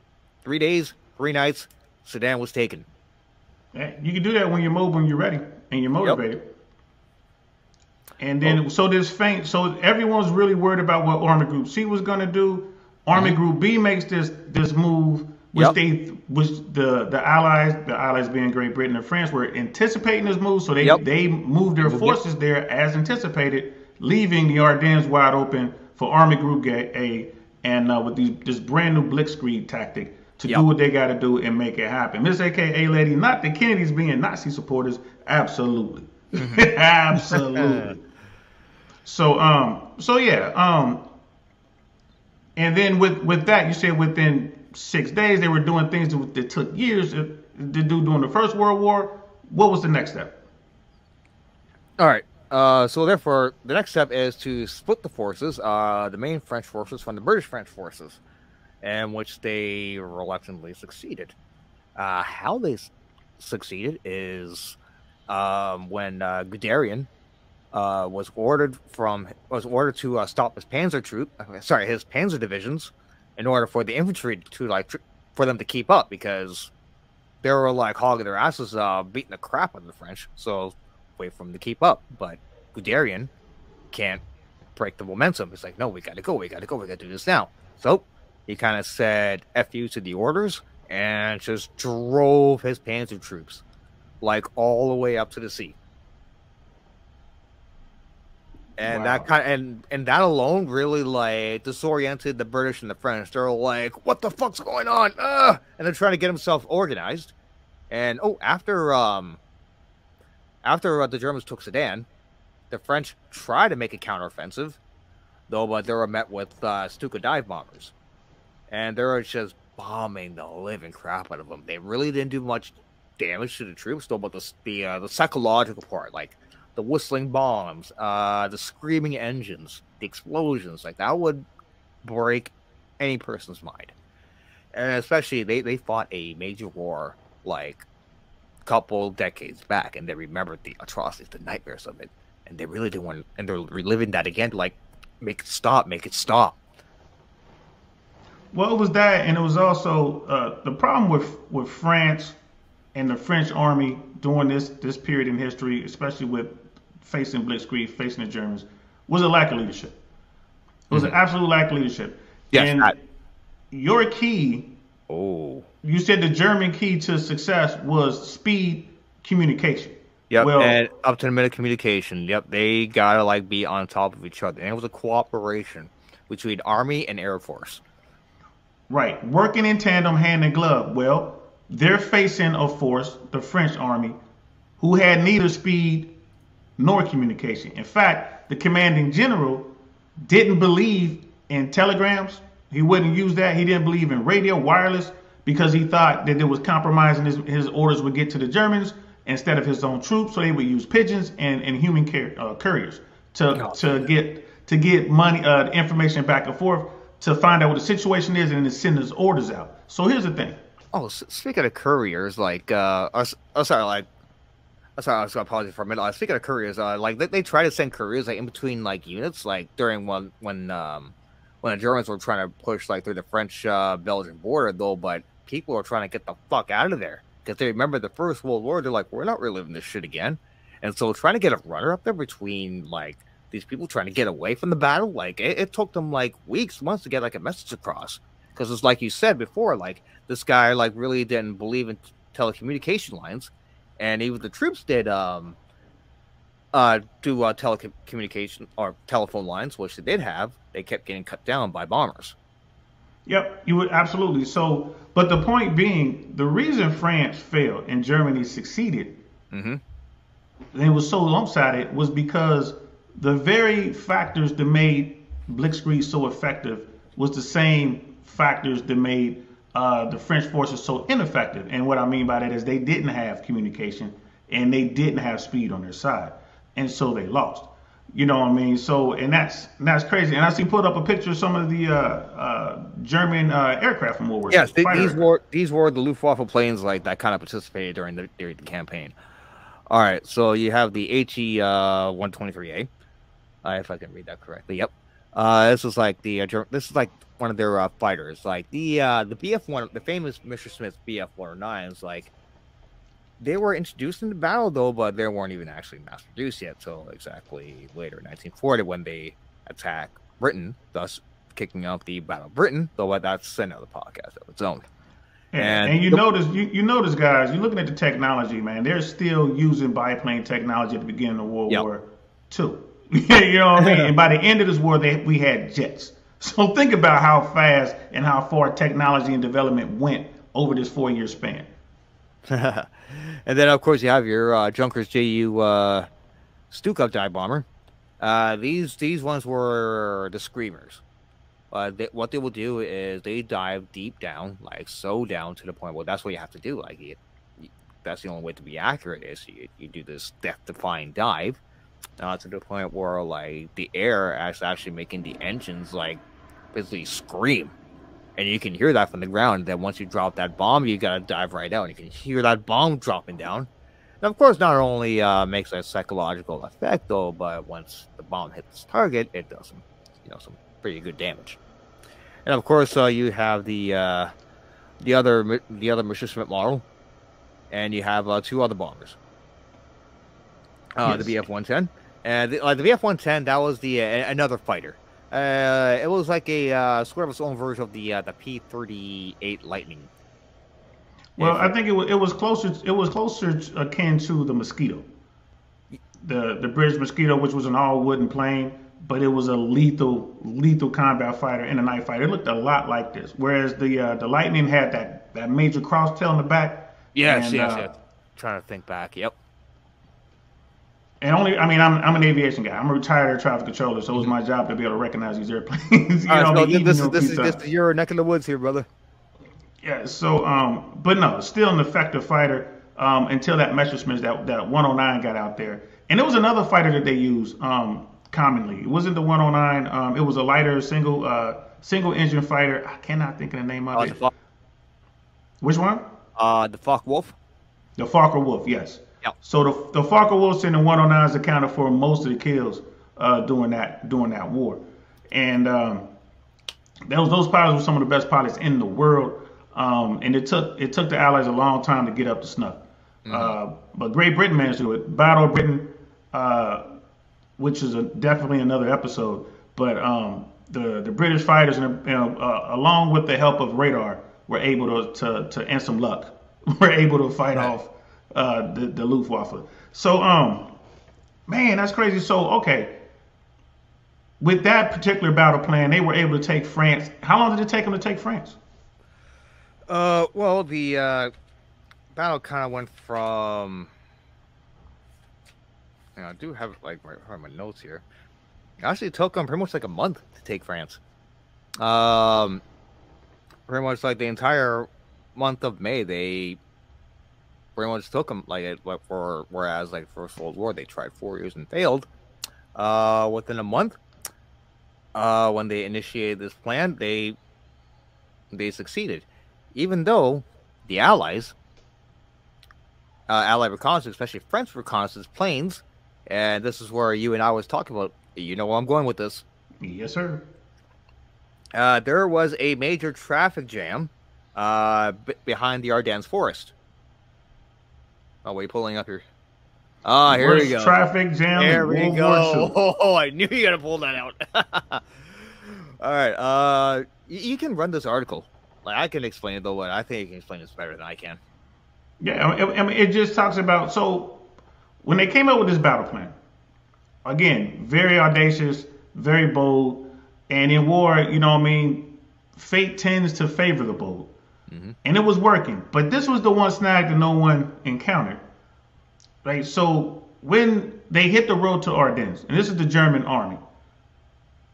three days, three nights. Sedan was taken. Yeah, You can do that when you're mobile and you're ready and you're motivated. And then, so this faint, so everyone's really worried about what Army Group C was going to do. Army Group B makes this this move, which Yep. they, which the the Allies, the Allies being Great Britain and France, were anticipating this move, so they Yep. they moved their Yep. forces there as anticipated, leaving the Ardennes wide open for Army Group A, and uh, with these, this brand new blitzkrieg tactic to Yep. do what they got to do and make it happen. Miss AKA lady, not the Kennedys being Nazi supporters, absolutely, absolutely. so um, so yeah um, and then with with that, you said within six days they were doing things that, took years to, do during the First World War. What was the next step? All right. Uh, so therefore, the next step is to split the forces, uh, the main French forces from the British French forces, in which they reluctantly succeeded. Uh, how they succeeded is um, when uh, Guderian uh, was ordered from was ordered to uh, stop his Panzer troop, uh, sorry, his Panzer divisions, in order for the infantry to like for them to keep up because they were like hogging their asses, uh, beating the crap out of the French. So wait for them to keep up. But Guderian can't break the momentum. It's like, no, we got to go. We got to go. We got to do this now. So he kind of said F you to the orders and just drove his panzer troops like all the way up to the sea. And that Wow. kind and and that alone really like disoriented the British and the French. They're like, "What the fuck's going on?" Uh, and they're trying to get themselves organized. And oh, after um, after uh, the Germans took Sedan, the French tried to make a counteroffensive, though, but they were met with uh, Stuka dive bombers, and they were just bombing the living crap out of them. They really didn't do much damage to the troops, though, but the the uh, the psychological part, like the whistling bombs, uh, the screaming engines, the explosions, like that would break any person's mind. And especially they, they fought a major war like a couple decades back and they remembered the atrocities, the nightmares of it. And they really didn't want and they're reliving that again, like make it stop, make it stop. Well, it was that, and it was also uh, the problem with with France and the French army during this this period in history, especially with facing Blitzkrieg, facing the Germans, was a lack of leadership. It was mm-hmm. an absolute lack of leadership. Yes. And I... your key. Oh. You said the German key to success was speed communication. Yep, well, and up to the minute communication. Yep, they gotta like be on top of each other, and it was a cooperation between Army and Air Force. Right, working in tandem, hand in glove. Well, they're facing a force, the French Army, who had neither speed nor communication. In fact, the commanding general didn't believe in telegrams. He wouldn't use that. He didn't believe in radio, wireless, because he thought that it was compromising his, his orders would get to the Germans instead of his own troops. So they would use pigeons and, and human car- uh, couriers to to get to get money uh, information back and forth to find out what the situation is and then send his orders out. So here's the thing. Oh, speaking of couriers, like uh, oh, sorry, like sorry, I was gonna apologize for a minute. Speaking of couriers, uh, like they, they try to send couriers like in between like units, like during one when um when the Germans were trying to push like through the French uh, Belgian border though, but people are trying to get the fuck out of there because they remember the First World War. They're like, we're not reliving this shit again, and so trying to get a runner up there between like these people trying to get away from the battle, like it, it took them like weeks, months to get like a message across. Because it's like you said before, like this guy like really didn't believe in telecommunication lines, and even the troops did um uh do uh, telecommunication or telephone lines, which they did have. They kept getting cut down by bombers. Yep, you would absolutely. So, but the point being, the reason France failed and Germany succeeded, mm-hmm. and it was so lopsided, was because the very factors that made Blitzkrieg so effective was the same factors that made uh, the French forces so ineffective. And what I mean by that is they didn't have communication and they didn't have speed on their side, and so they lost. You know what I mean? So, and that's that's crazy. And I see put up a picture of some of the uh, uh, German uh, aircraft from World War. Yes, they, these were these were the Luftwaffe planes like that kind of participated during the during the campaign. All right, so you have the HE 123A, uh, if I can read that correctly. Yep. Uh, this is like the uh, this is like one of their uh, fighters, like the uh, the BF one, the famous Messerschmitt BF 109s, like they were introduced in the battle though, but they weren't even actually mass produced yet So exactly later, 1940, when they attack Britain, thus kicking off the Battle of Britain. Though that's another podcast of its own. And, and, you the, notice, you, you notice, guys, you're looking at the technology, man. They're still using biplane technology at the beginning of World yep. War II. you know what I mean? and by the end of this war, they, we had jets. So think about how fast and how far technology and development went over this four-year span. and then, of course, you have your uh, Junkers JU uh, Stuka dive bomber. Uh, these these ones were the screamers. Uh, they, what they will do is they dive deep down, like so down to the point. Well, that's what you have to do. Like, you, that's the only way to be accurate is you, you do this death-defying dive uh, to the point where like the air is actually making the engines like basically scream and you can hear that from the ground. That once you drop that bomb, you gotta dive right out. You can hear that bomb dropping down. And of course, not only uh, makes a psychological effect though, but once the bomb hits target, it does some, you know, some pretty good damage. And of course, uh, you have the uh, the other the other Messerschmitt model, and you have uh, two other bombers. Uh, yes. The BF 110, and the, like the BF 110, that was the uh, another fighter. Uh, it was like a uh, sort of its own version of the uh, the P thirty eight Lightning. Well, I think it was it was closer it was closer akin to the Mosquito, the the British Mosquito, which was an all wooden plane, but it was a lethal lethal combat fighter and a night fighter. It looked a lot like this, whereas the uh, the Lightning had that that major cross tail in the back. Yes, and, yes, uh, yes. Trying to think back. Yep and only I mean I'm I'm an aviation guy. I'm a retired air traffic controller, so it was mm-hmm. my job to be able to recognize these airplanes. you know, so this, is, this is this your neck of the woods here, brother. Yeah. So, um, but no, still an effective fighter um, until that Messerschmitt that that 109 got out there, and it was another fighter that they use um, commonly. It wasn't the 109. Um, it was a lighter single uh, single engine fighter. I cannot think of the name of uh, it. Which one? Uh, the Focke-Wulf. The Fokker Wolf. Yes. Yep. So the the Focke-Wulf and 109s accounted for most of the kills uh, during that during that war, and um, those those pilots were some of the best pilots in the world, um, and it took it took the Allies a long time to get up to snuff. Mm-hmm. Uh, but Great Britain managed to do it. Battle of Britain, uh, which is a, definitely another episode. But um, the the British fighters, and you know, uh, along with the help of radar, were able to to, to and some luck, were able to fight right. off uh, the the Luftwaffe. So um, man, that's crazy. So okay, with that particular battle plan, they were able to take France. How long did it take them to take France? Uh, well, the uh, battle kind of went from. You know, I do have like my, my notes here. Actually, it took them pretty much like a month to take France. Um, pretty much like the entire month of May, they pretty much took them like it for whereas like First World War they tried four years and failed. Uh, within a month, uh, when they initiated this plan, they they succeeded, even though the Allies, uh, Allied reconnaissance, especially French reconnaissance planes, and this is where you and I was talking about. You know where I'm going with this. Yes, sir. Uh, there was a major traffic jam uh, b- behind the Ardennes forest. Oh, what are you pulling up here? Ah, oh, here we go. Traffic jam. There we World go. Oh, I knew you got to pull that out. All right. Uh, you, you, can run this article. Like I can explain it though, but I think you can explain this better than I can. Yeah, I mean, it just talks about so when they came up with this battle plan. Again, very audacious, very bold, and in war, you know, what I mean, fate tends to favor the bold, mm-hmm. and it was working. But this was the one snag that no one encountered right? So when they hit the road to Ardennes, and this is the German army,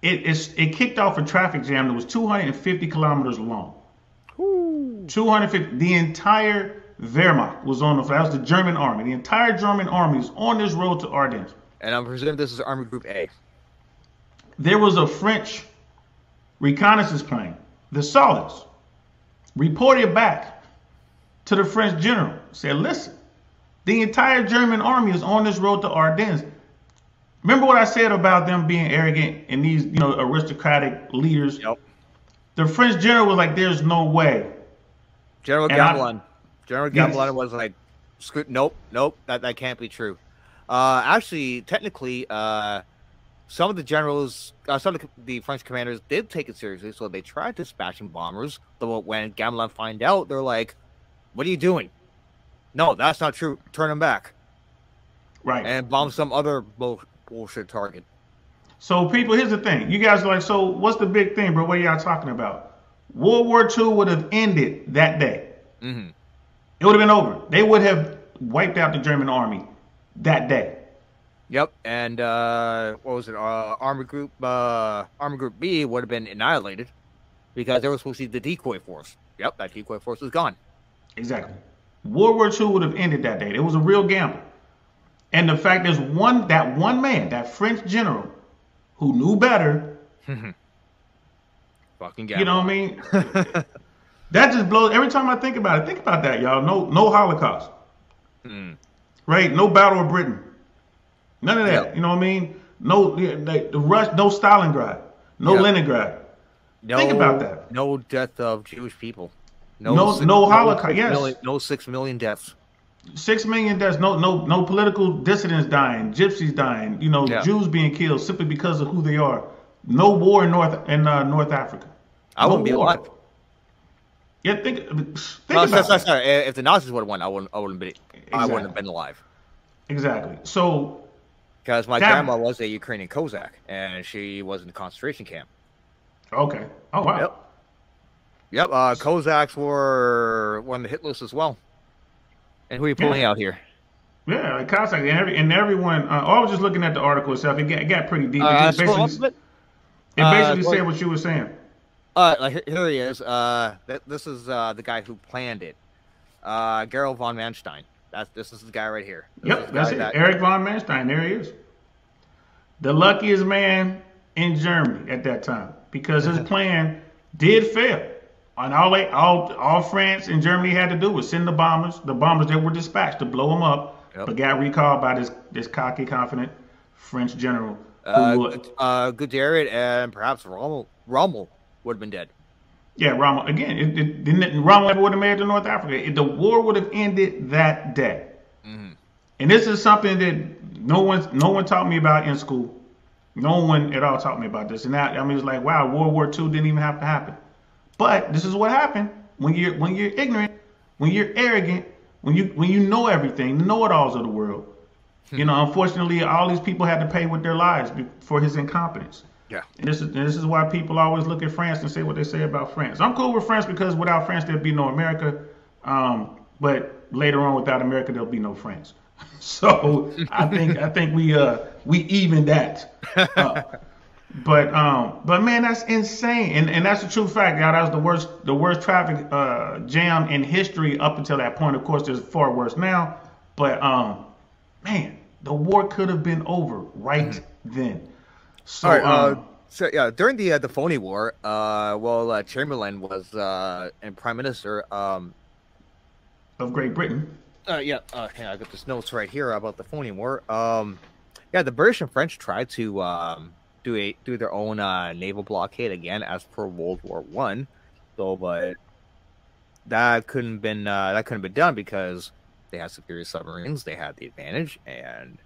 it is it kicked off a traffic jam that was 250 kilometers long. Ooh. 250. The entire Wehrmacht was on the. That was the German army. The entire German army is on this road to Ardennes. And I'm presuming this is Army Group A. There was a French reconnaissance plane, the Solids, reported back to the French general. Said, "Listen, the entire German army is on this road to Ardennes. Remember what I said about them being arrogant and these, you know, aristocratic leaders? Yep. The French general was like, "There's no way." General Gamelin. General Gamelin yes. was like, "Nope, nope, that that can't be true." Uh, actually, technically, uh, some of the generals, uh, some of the, the, French commanders did take it seriously, so they tried dispatching bombers. But when Gamelin find out, they're like, "What are you doing? No, that's not true. Turn them back. Right. And bomb some other bull- bullshit target. So, people, here's the thing. You guys are like, so what's the big thing, bro? What are y'all talking about? World War II would have ended that day. Mm-hmm. It would have been over. They would have wiped out the German army that day. Yep, and uh, what was it? Uh, Army Group uh, Army Group B would have been annihilated because they were supposed to be the decoy force. Yep, that decoy force was gone. Exactly. World War II would have ended that day. It was a real gamble. And the fact is, one that one man, that French general, who knew better. Fucking gamble. You know what I mean? that just blows. Every time I think about it, think about that, y'all. No, no Holocaust. Mm. Right? No Battle of Britain. None of that. Yep. You know what I mean? No, the, the rush. No Stalingrad. No yep. Leningrad. No, think about that. No death of Jewish people. No, no, six, no Holocaust. Yes, million, no six million deaths. Six million deaths. No, no, no political dissidents dying, gypsies dying. You know, yeah. Jews being killed simply because of who they are. No war in North in uh, North Africa. I wouldn't be alive. Yeah, think, think no, about sorry, sorry, If the Nazis would have won, I wouldn't. I wouldn't be. Exactly. I wouldn't have been alive. Exactly. So. Because my that, grandma was a Ukrainian Cossack, and she was in the concentration camp. Okay. Oh wow. Yep. Yep, uh, Cossacks were one of the hit as well. And who are you pulling yeah. out here? Yeah, like Cossack and every and everyone. Uh, I was just looking at the article itself. It got, it got pretty deep. Uh, it basically, it basically uh, said what you were saying. Uh, like, here he is. Uh, th- this is uh, the guy who planned it. Uh, Gerald von Manstein. That's this is the guy right here. This yep, that's it. That... Erich von Manstein. There he is. The luckiest man in Germany at that time because his plan did fail. And all they, all, all France and Germany had to do was send the bombers, the bombers that were dispatched to blow them up, yep. but got recalled by this this cocky, confident French general. Uh, uh, Guderian and perhaps Rommel. Rommel. would have been dead. Yeah, Rommel again. It, it, didn't Rommel never would have made it to North Africa. It, the war would have ended that day. Mm-hmm. And this is something that no one no one taught me about in school. No one at all taught me about this. And that, I mean, it's like, wow, World War II didn't even have to happen. But this is what happened when you're when you're ignorant, when you're arrogant, when you when you know everything, the know-it-alls of the world. You know, unfortunately, all these people had to pay with their lives for his incompetence. Yeah. And this is and this is why people always look at France and say what they say about France. I'm cool with France because without France there'd be no America. Um, but later on, without America, there'll be no France. So I think I think we uh we even that. Up. But um, but man, that's insane, and and that's a true fact. Yeah, that was the worst the worst traffic uh, jam in history up until that point. Of course, there's far worse now, but um, man, the war could have been over right mm-hmm. then. So, All right, uh, um, uh, so yeah, during the uh, the phony war, uh, well, uh, Chamberlain was uh, and prime minister um, of Great Britain. Uh, yeah, uh, yeah, I got this notes right here about the phony war. Um, yeah, the British and French tried to um do a do their own uh, naval blockade again as per World War One, so but that couldn't been uh, that couldn't be done because they had superior submarines, they had the advantage, and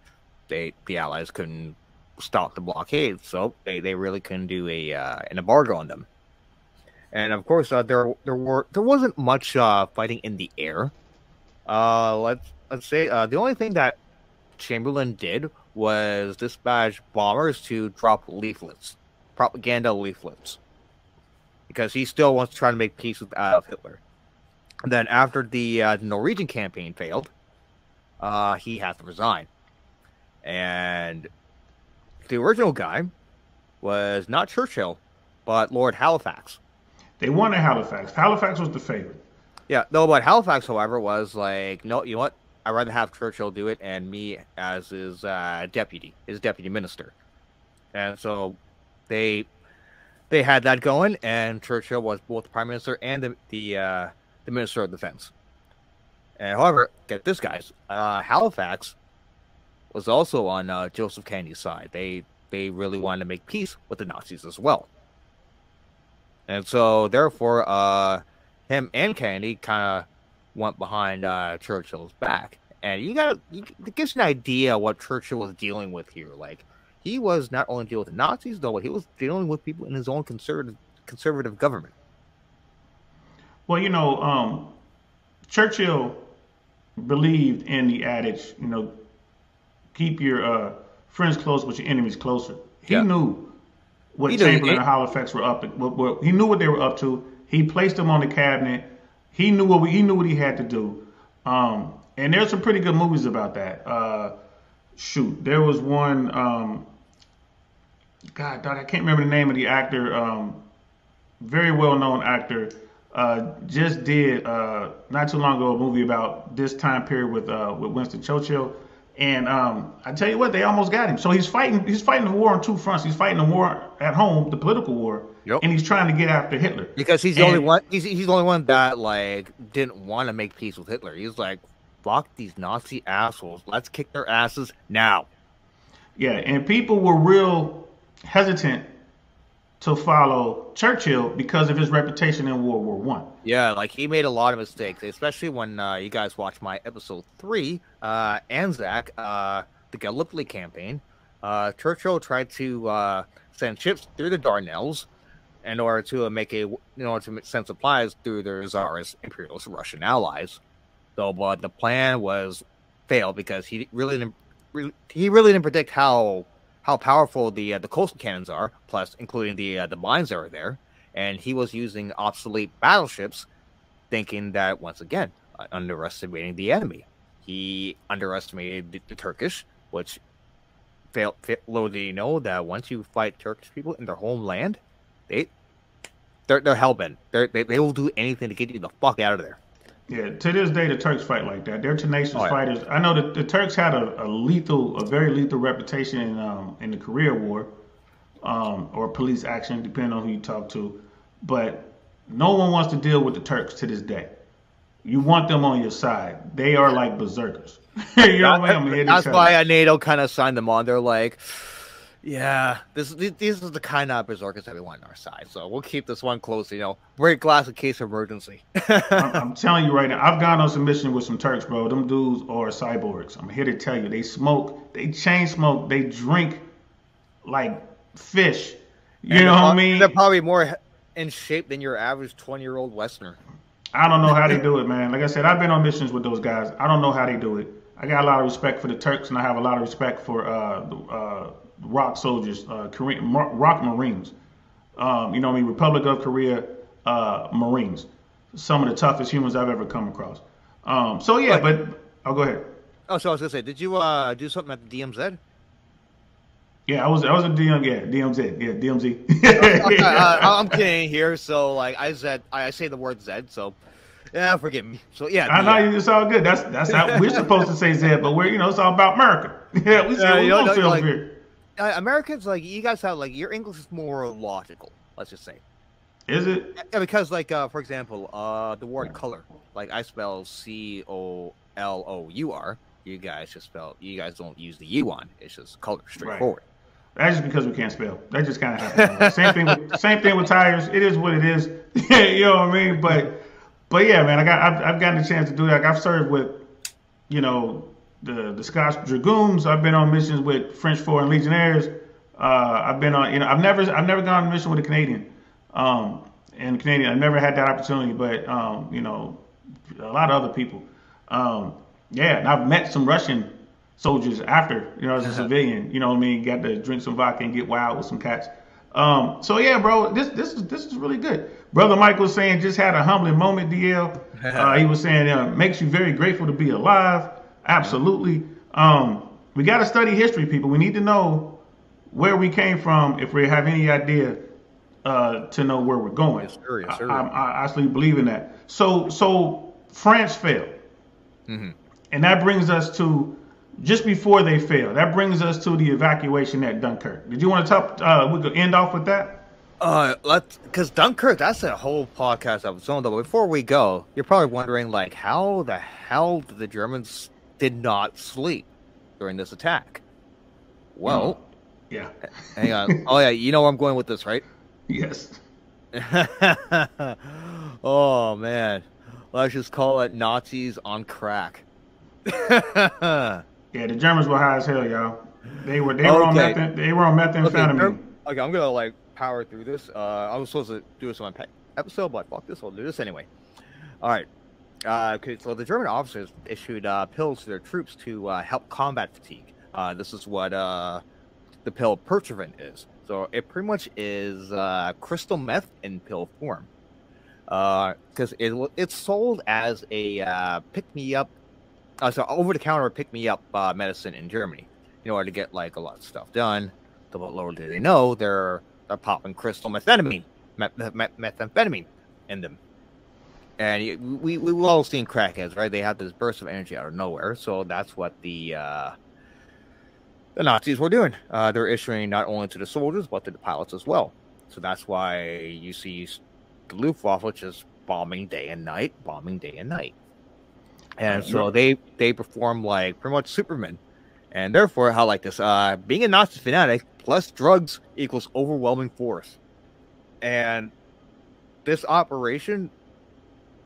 they the Allies couldn't stop the blockade, so they, they really couldn't do a uh, an embargo on them. And of course, uh, there there were there wasn't much uh, fighting in the air. Uh, let's let's say uh, the only thing that Chamberlain did was dispatch bombers to drop leaflets, propaganda leaflets, because he still wants to try to make peace with Adolf Hitler. And then after the uh, Norwegian campaign failed, uh, he had to resign. And the original guy was not Churchill, but Lord Halifax. They wanted Halifax. Halifax was the favorite. Yeah, no, but Halifax, however, was like, no, you know what? I'd rather have Churchill do it and me as his uh, deputy, his deputy minister. And so they they had that going, and Churchill was both the prime minister and the the, uh, the minister of defense. And however, get this, guys, uh, Halifax was also on uh, Joseph Kennedy's side. They they really wanted to make peace with the Nazis as well. And so, therefore, uh, him and Kennedy kind of went behind uh, Churchill's back. And you got it gives you an idea what Churchill was dealing with here. Like he was not only dealing with the Nazis though, but he was dealing with people in his own conservative conservative government. Well, you know, um, Churchill believed in the adage, you know, keep your uh, friends close, but your enemies closer. He yeah. knew what he Chamberlain and Halifax were up. To, what, what, he knew what they were up to. He placed them on the cabinet. He knew what we, he knew what he had to do. Um, and there's some pretty good movies about that. Uh, shoot, there was one. Um, God, dog, I can't remember the name of the actor. Um, very well known actor. Uh, just did uh, not too long ago a movie about this time period with uh, with Winston Churchill. And um, I tell you what, they almost got him. So he's fighting. He's fighting the war on two fronts. He's fighting the war at home, the political war, Yep. And he's trying to get after Hitler. Because he's the only one he's, he's the only one that like didn't want to make peace with Hitler. He's like, fuck these Nazi assholes. Let's kick their asses now. Yeah, and people were real hesitant to follow Churchill because of his reputation in World War One. Yeah, like he made a lot of mistakes, especially when uh, you guys watch my episode three, uh, Anzac, uh, the Gallipoli campaign. Uh, Churchill tried to uh, send ships through the Dardanelles in order to make a in order to send supplies through their Tsarist imperialist Russian allies. Though, but the plan was failed because he really didn't he really didn't predict how how powerful the uh, the coastal cannons are, plus including the uh, the mines that are there, and he was using obsolete battleships, thinking that once again uh, underestimating the enemy. He underestimated the, the Turkish, which failed. Little did he know that once you fight Turkish people in their homeland, they they're they're hellbent. They're, they they will do anything to get you the fuck out of there. Yeah, to this day, the Turks fight like that. They're tenacious oh, yeah. fighters. I know that the Turks had a, a, lethal, a very lethal reputation in, um, in the Korea War, um, or police action, depending on who you talk to. But no one wants to deal with the Turks to this day. You want them on your side. They are like berserkers. you know what I mean? That's why NATO kind of signed them on. They're like, Yeah, this these are the kind of berserkers that we want on our side. So we'll keep this one close. You know, break glass in case of emergency. I'm, I'm, telling you right now, I've gone on some mission with some Turks, bro. Them dudes are cyborgs. I'm here to tell you, they smoke, they chain smoke, they drink like fish. You and know what I mean? They're probably more in shape than your average 20 year old Westerner. I don't know how they do it, man. Like I said, I've been on missions with those guys. I don't know how they do it. I got a lot of respect for the Turks, and I have a lot of respect for uh, the, uh, ROK soldiers, uh, Korean ROK Marines. Um, you know, I mean, Republic of Korea uh, Marines. Some of the toughest humans I've ever come across. Um, so yeah, but I'll oh, go ahead. Oh, so I was gonna say, did you uh, do something at the DMZ? Yeah, I was I was a DM yeah DMZ yeah DMZ. okay, uh, I'm kidding here. So like I said, I say the word Z. So yeah, forgive me. So yeah, I know yeah. it's all good. That's that's how we're supposed to say Zed, but we're you know it's all about America. yeah, we say uh, we you know, like, here uh, Americans like you guys have like your English is more logical. Let's just say. Is it? Yeah, because like uh, for example, uh, the word color, like I spell C O L O U R. You guys just spell. You guys don't use the U on. It's just color, straightforward. Right. That's just because we can't spell. That just kind of happens. same thing. With, same thing with tires. It is what it is. you know what I mean? But, but yeah, man. I got. I've, I've gotten a chance to do that. Like I've served with, you know, the the Scots Dragoons. I've been on missions with French Foreign Legionnaires. Uh, I've been on, you know, I've never I've never gone on a mission with a Canadian. Um, and Canadian, I never had that opportunity, but um, you know, a lot of other people. Um, yeah, and I've met some Russian soldiers after, you know, as a uh-huh. civilian. You know what I mean? Got to drink some vodka and get wild with some cats. Um, so yeah, bro, this this is this is really good. Brother Michael saying just had a humbling moment. DL, uh, he was saying uh, makes you very grateful to be alive. Absolutely. Um, we got to study history, people. We need to know where we came from if we have any idea uh, to know where we're going. Yes, sir, yes, sir. I, I, I, actually believe in that. So, so France failed, mm-hmm. and that brings us to just before they failed. That brings us to the evacuation at Dunkirk. Did you want to talk? Uh, we could end off with that. Uh, let's because Dunkirk. That's a whole podcast own. Though, before we go, you're probably wondering like, how the hell did the Germans did not sleep during this attack. Well, yeah. hang on. Oh yeah, you know where I'm going with this, right? Yes. oh man, let's just call it Nazis on crack. yeah, the Germans were high as hell, y'all. They were they okay. were on methamphetamine. They were on methamphetamine. Okay, okay, I'm gonna like power through this. Uh, I was supposed to do this on my episode, but fuck this. I'll do this anyway. All right. Uh, so the German officers issued uh, pills to their troops to uh, help combat fatigue. Uh, this is what uh, the pill Pervitin is. So it pretty much is uh, crystal meth in pill form. Because it, it's sold as a pick me up, so over the counter pick me up medicine in Germany in order to get like a lot of stuff done. But little do they know, they're, they're popping crystal methamphetamine, methamphetamine in them and we we've all seen crackheads, right? They have this burst of energy out of nowhere. So that's what the uh, the Nazis were doing. Uh, they're issuing not only to the soldiers but to the pilots as well. So that's why you see the Luftwaffe just bombing day and night, bombing day and night. And so they they perform like pretty much Superman. And therefore, how like this, uh, being a Nazi fanatic plus drugs equals overwhelming force. And this operation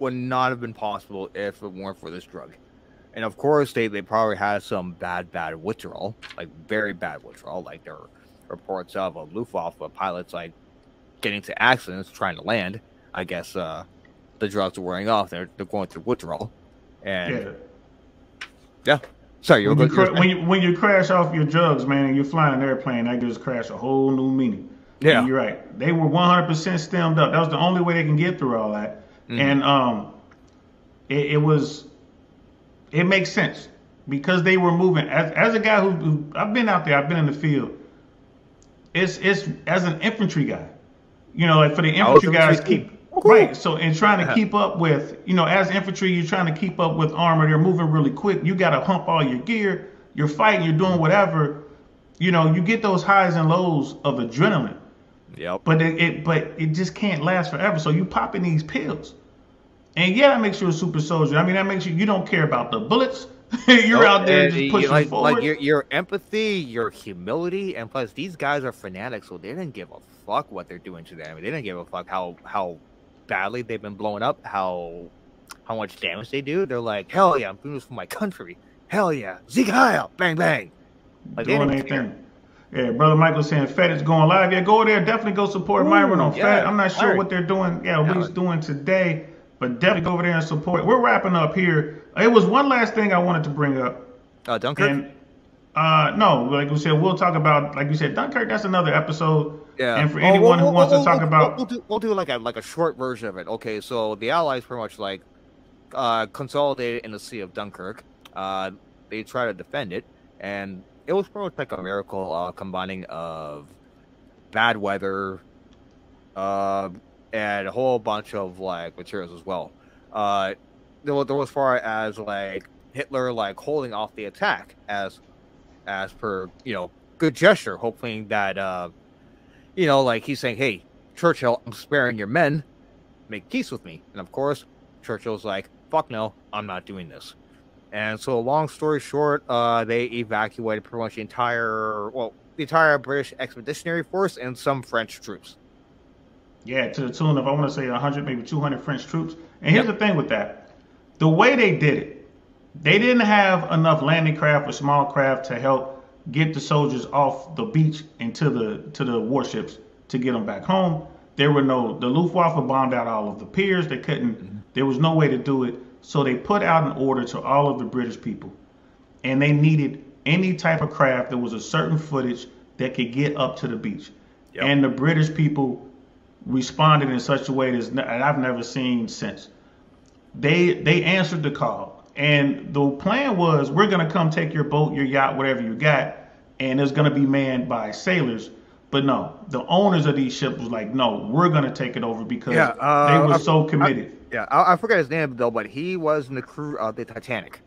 would not have been possible if it weren't for this drug. And of course, they, they probably had some bad, bad withdrawal, like very bad withdrawal. Like there are reports of a Luftwaffe pilots like getting to accidents trying to land. I guess uh, the drugs are wearing off. They're, they're going through withdrawal. And yeah. yeah. Sorry, when you, cra- when you when you crash off your drugs, man, and you're flying an airplane, that gives crash a whole new meaning. Yeah, and you're right. They were 100% stemmed up. That was the only way they can get through all that. Mm-hmm. And um, it, it, was it makes sense because they were moving. As, as a guy who, who I've been out there, I've been in the field. It's it's as an infantry guy, you know, like for the infantry guys keep right. So in trying to keep up with, you know, as infantry, you're trying to keep up with armor. They're moving really quick. You got to hump all your gear. You're fighting. You're doing whatever. You know, you get those highs and lows of adrenaline. Yep. But it, it, but it just can't last forever. So you popping these pills. And yeah, that makes you a super soldier. I mean, that makes you you don't care about the bullets, you're Nope, out there just pushing like, forward. like your your empathy, your humility, and plus these guys are fanatics, so they didn't give a fuck what they're doing to them. They didn't give a fuck how how badly they've been blown up, how how much damage they do. They're like, hell yeah, I'm doing this for my country. Hell yeah, Sieg Heil, bang bang. Like, doing anything. Yeah, brother Michael saying Fed is going live. Yeah, go there. Definitely go support Ooh, Myron on yeah, Fed. I'm not sure Myron. what they're doing. Yeah, what he's doing today, but definitely go over there and support. We're wrapping up here. It was one last thing I wanted to bring up, Uh, Dunkirk. and uh, no, like we said, we'll talk about like you said, Dunkirk. That's another episode. Yeah. And for Oh, anyone we'll- who wants we'll- to talk we'll- about, we'll do, we'll do like a like a short version of it. Okay, so the Allies pretty much like uh, consolidated in the Sea of Dunkirk. Uh, they try to defend it, and it was pretty much like a miracle uh, combining of bad weather, uh, and a whole bunch of like materials as well. Uh, there was, there was far as like Hitler like holding off the attack as as per you know good gesture, hoping that uh you know like he's saying, hey Churchill, I'm sparing your men, make peace with me, and of course Churchill's like, fuck no, I'm not doing this. And so, long story short, uh, they evacuated pretty much the entire, well, the entire British Expeditionary Force and some French troops. Yeah, to the tune of I want to say 100, maybe 200 French troops. And here's the thing with that: the way they did it, they didn't have enough landing craft or small craft to help get the soldiers off the beach and to the to the warships to get them back home. There were no the Luftwaffe bombed out all of the piers. They couldn't. Mm-hmm. There was no way to do it. So they put out an order to all of the British people, and they needed any type of craft that was a certain footage that could get up to the beach. Yep. And the British people responded in such a way that's I've never seen since. They they answered the call, and the plan was we're gonna come take your boat, your yacht, whatever you got, and it's gonna be manned by sailors. But no, the owners of these ships was like, no, we're gonna take it over because Yeah, uh, they were I- so committed. Yeah, I, I forget his name though, but he was in the crew of the Titanic.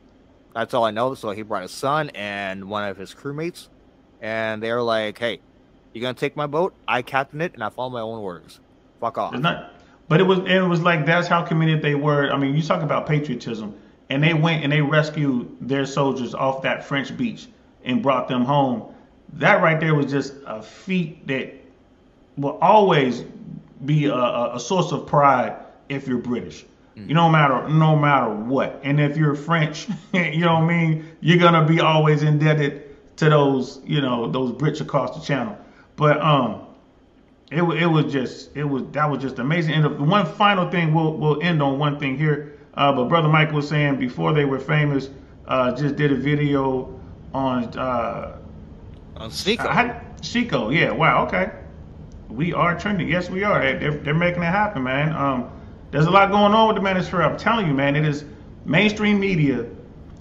That's all I know. So he brought his son and one of his crewmates, and they were like, "Hey, you gonna take my boat? I captain it, and I follow my own orders. Fuck off." It's not, but it was it was like that's how committed they were. I mean, you talk about patriotism, and they went and they rescued their soldiers off that French beach and brought them home. That right there was just a feat that will always be a, a, a source of pride if you're British. You no matter no matter what, and if you're French, you know what I mean. You're gonna be always indebted to those you know those Brits across the channel. But um, it it was just it was that was just amazing. And the one final thing we'll we'll end on one thing here. Uh, but brother Mike was saying before they were famous, uh, just did a video on uh, On Chico. Yeah, wow, okay. We are trending. Yes, we are. They- They're, they're making it happen, man. Um, there's a lot going on with the Manosphere. I'm telling you, man. It is mainstream media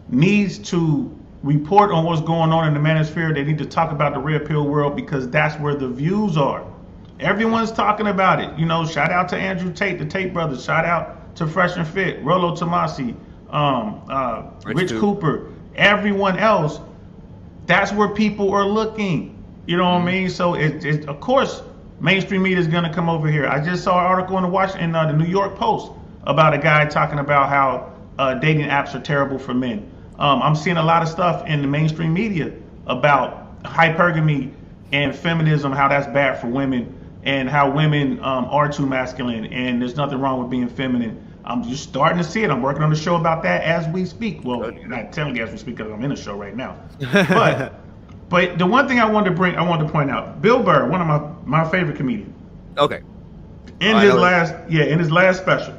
needs to report on what's going on in the Manosphere. They need to talk about the red pill world because that's where the views are. Everyone's talking about it. You know, shout out to Andrew Tate, the Tate brothers. Shout out to Fresh and Fit, Rollo Tomassi, um, uh, Rich Rich, Cooper, everyone else that's where people are looking. You know what I mean? So it, it of course mainstream media is going to come over here. I just saw an article in the Washington, uh, the New York Post about a guy talking about how uh, dating apps are terrible for men. Um, I'm seeing a lot of stuff in the mainstream media about hypergamy and feminism, how that's bad for women, and how women um, are too masculine, and there's nothing wrong with being feminine. I'm just starting to see it. I'm working on the show about that as we speak. Well, Good. not telling you as we speak because I'm in a show right now. But but the one thing I wanted to bring, I wanted to point out, Bill Burr, one of my my favorite comedians, Okay. in I his know- last yeah in his last special,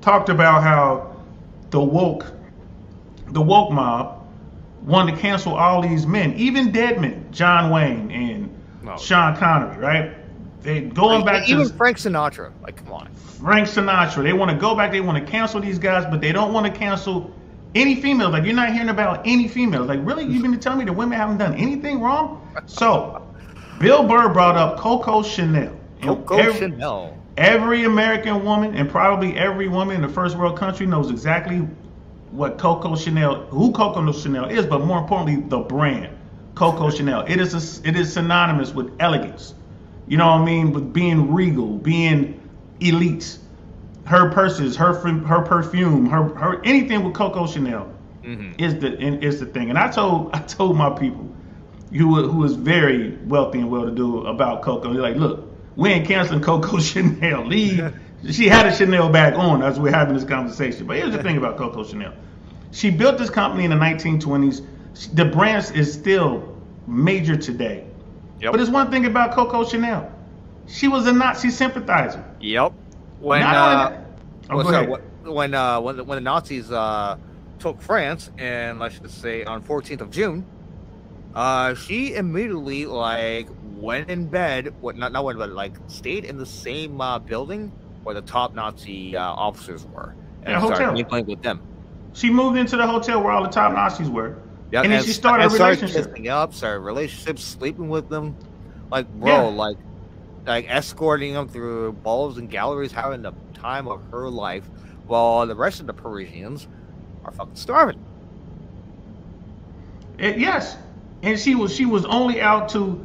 talked about how the woke the woke mob wanted to cancel all these men, even dead men, John Wayne and Oh. Sean Connery, right? They going back to even Frank Sinatra. Like, come on. Frank Sinatra. They want to go back. They want to cancel these guys, but they don't want to cancel any females. Like you're not hearing about any females. Like really, you mean to tell me the women haven't done anything wrong? So, Bill Burr brought up Coco Chanel. Coco every, Chanel. every American woman and probably every woman in the first world country knows exactly what Coco Chanel, who Coco Chanel is, but more importantly, the brand Coco Chanel. It is a, it is synonymous with elegance. You know what I mean? With being regal, being elite. Her purses, her her perfume, her her anything with Coco Chanel Mhm. is the is the thing. And I told I told my people who who is very wealthy and well to do about Coco. They're like, look, we ain't canceling Coco Chanel. Leave. she had a Chanel bag on as we're having this conversation. But here's the thing about Coco Chanel. She built this company in the 1920s. The brand is still major today. Yep. But there's one thing about Coco Chanel. She was a Nazi sympathizer. Yep. When Not uh, only Oh, well, sorry, when uh, when the, when the Nazis uh, took France, and let's just say on 14th of June, uh, she immediately like went in bed. What not not went, but like stayed in the same uh, building where the top Nazi uh, officers were, and Yeah, started hotel. with them. She moved into the hotel where all the top Nazis were. Yeah, And then she started a and started relationship. up, started relationships, sleeping with them, like bro, Yeah. like like escorting them through balls and galleries, having the time of her life, while the rest of the Parisians are fucking starving. Eh, yes, and she was she was only out to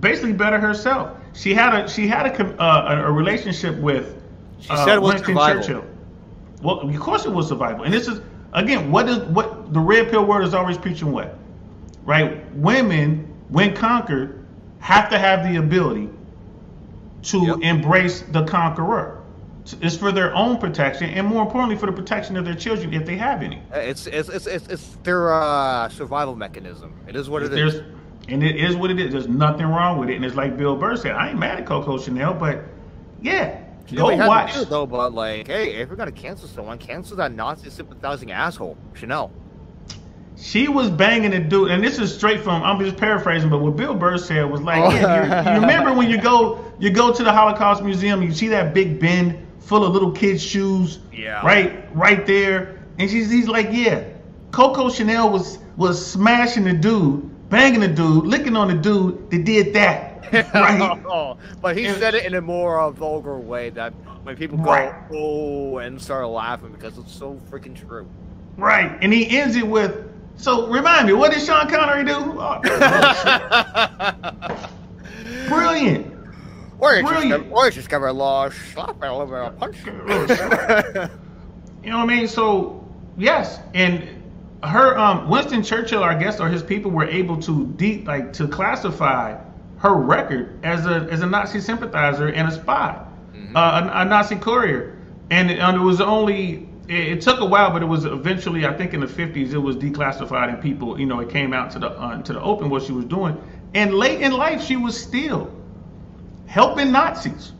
basically better herself. She had a she had a uh, a, a relationship with She uh, said it was Winston survival. Churchill. Well, of course it was survival, and this is again what is what the red pill world is always preaching what, right? Women, when conquered, have to have the ability to Yep. embrace the conqueror. It's for their own protection, and more importantly, for the protection of their children if they have any. It's it's it's it's, it's their uh, survival mechanism. It is what it There's, is. and it is what it is. There's nothing wrong with it. And it's like Bill Burr said, I ain't mad at Coco Chanel, but yeah, You go know, we had to watch. though, but like, hey, if you're gonna cancel someone, cancel that Nazi sympathizing asshole, Chanel. She was banging a dude, and this is straight from. I'm just paraphrasing, but what Bill Burr said was like, Oh. yeah, you, you remember when you go you go to the Holocaust Museum, you see that big bin full of little kids' shoes, Yeah. right, right there, and she's he's like, yeah, Coco Chanel was was smashing the dude, banging the dude, licking on the dude that did that, right? Oh, but he And- said it in a more uh, vulgar way that when people go, Right. oh, and start laughing because it's so freaking true. Right, and he ends it with, so remind me, what did Sean Connery do? Oh, brilliant. or you just Brilliant. or just give a little slap a little bit of punch. You know what I mean? So yes, and her um Winston Churchill, I guess, or his people were able to de- like to classify her record as a as a Nazi sympathizer and a spy, Mm-hmm. uh, a, a Nazi courier, and, it- and it was only. It, it took a while, but it was eventually, I think, in the 50s, it was declassified, and people, you know, it came out to the uh, to the open what she was doing. And late in life, she was still helping Nazis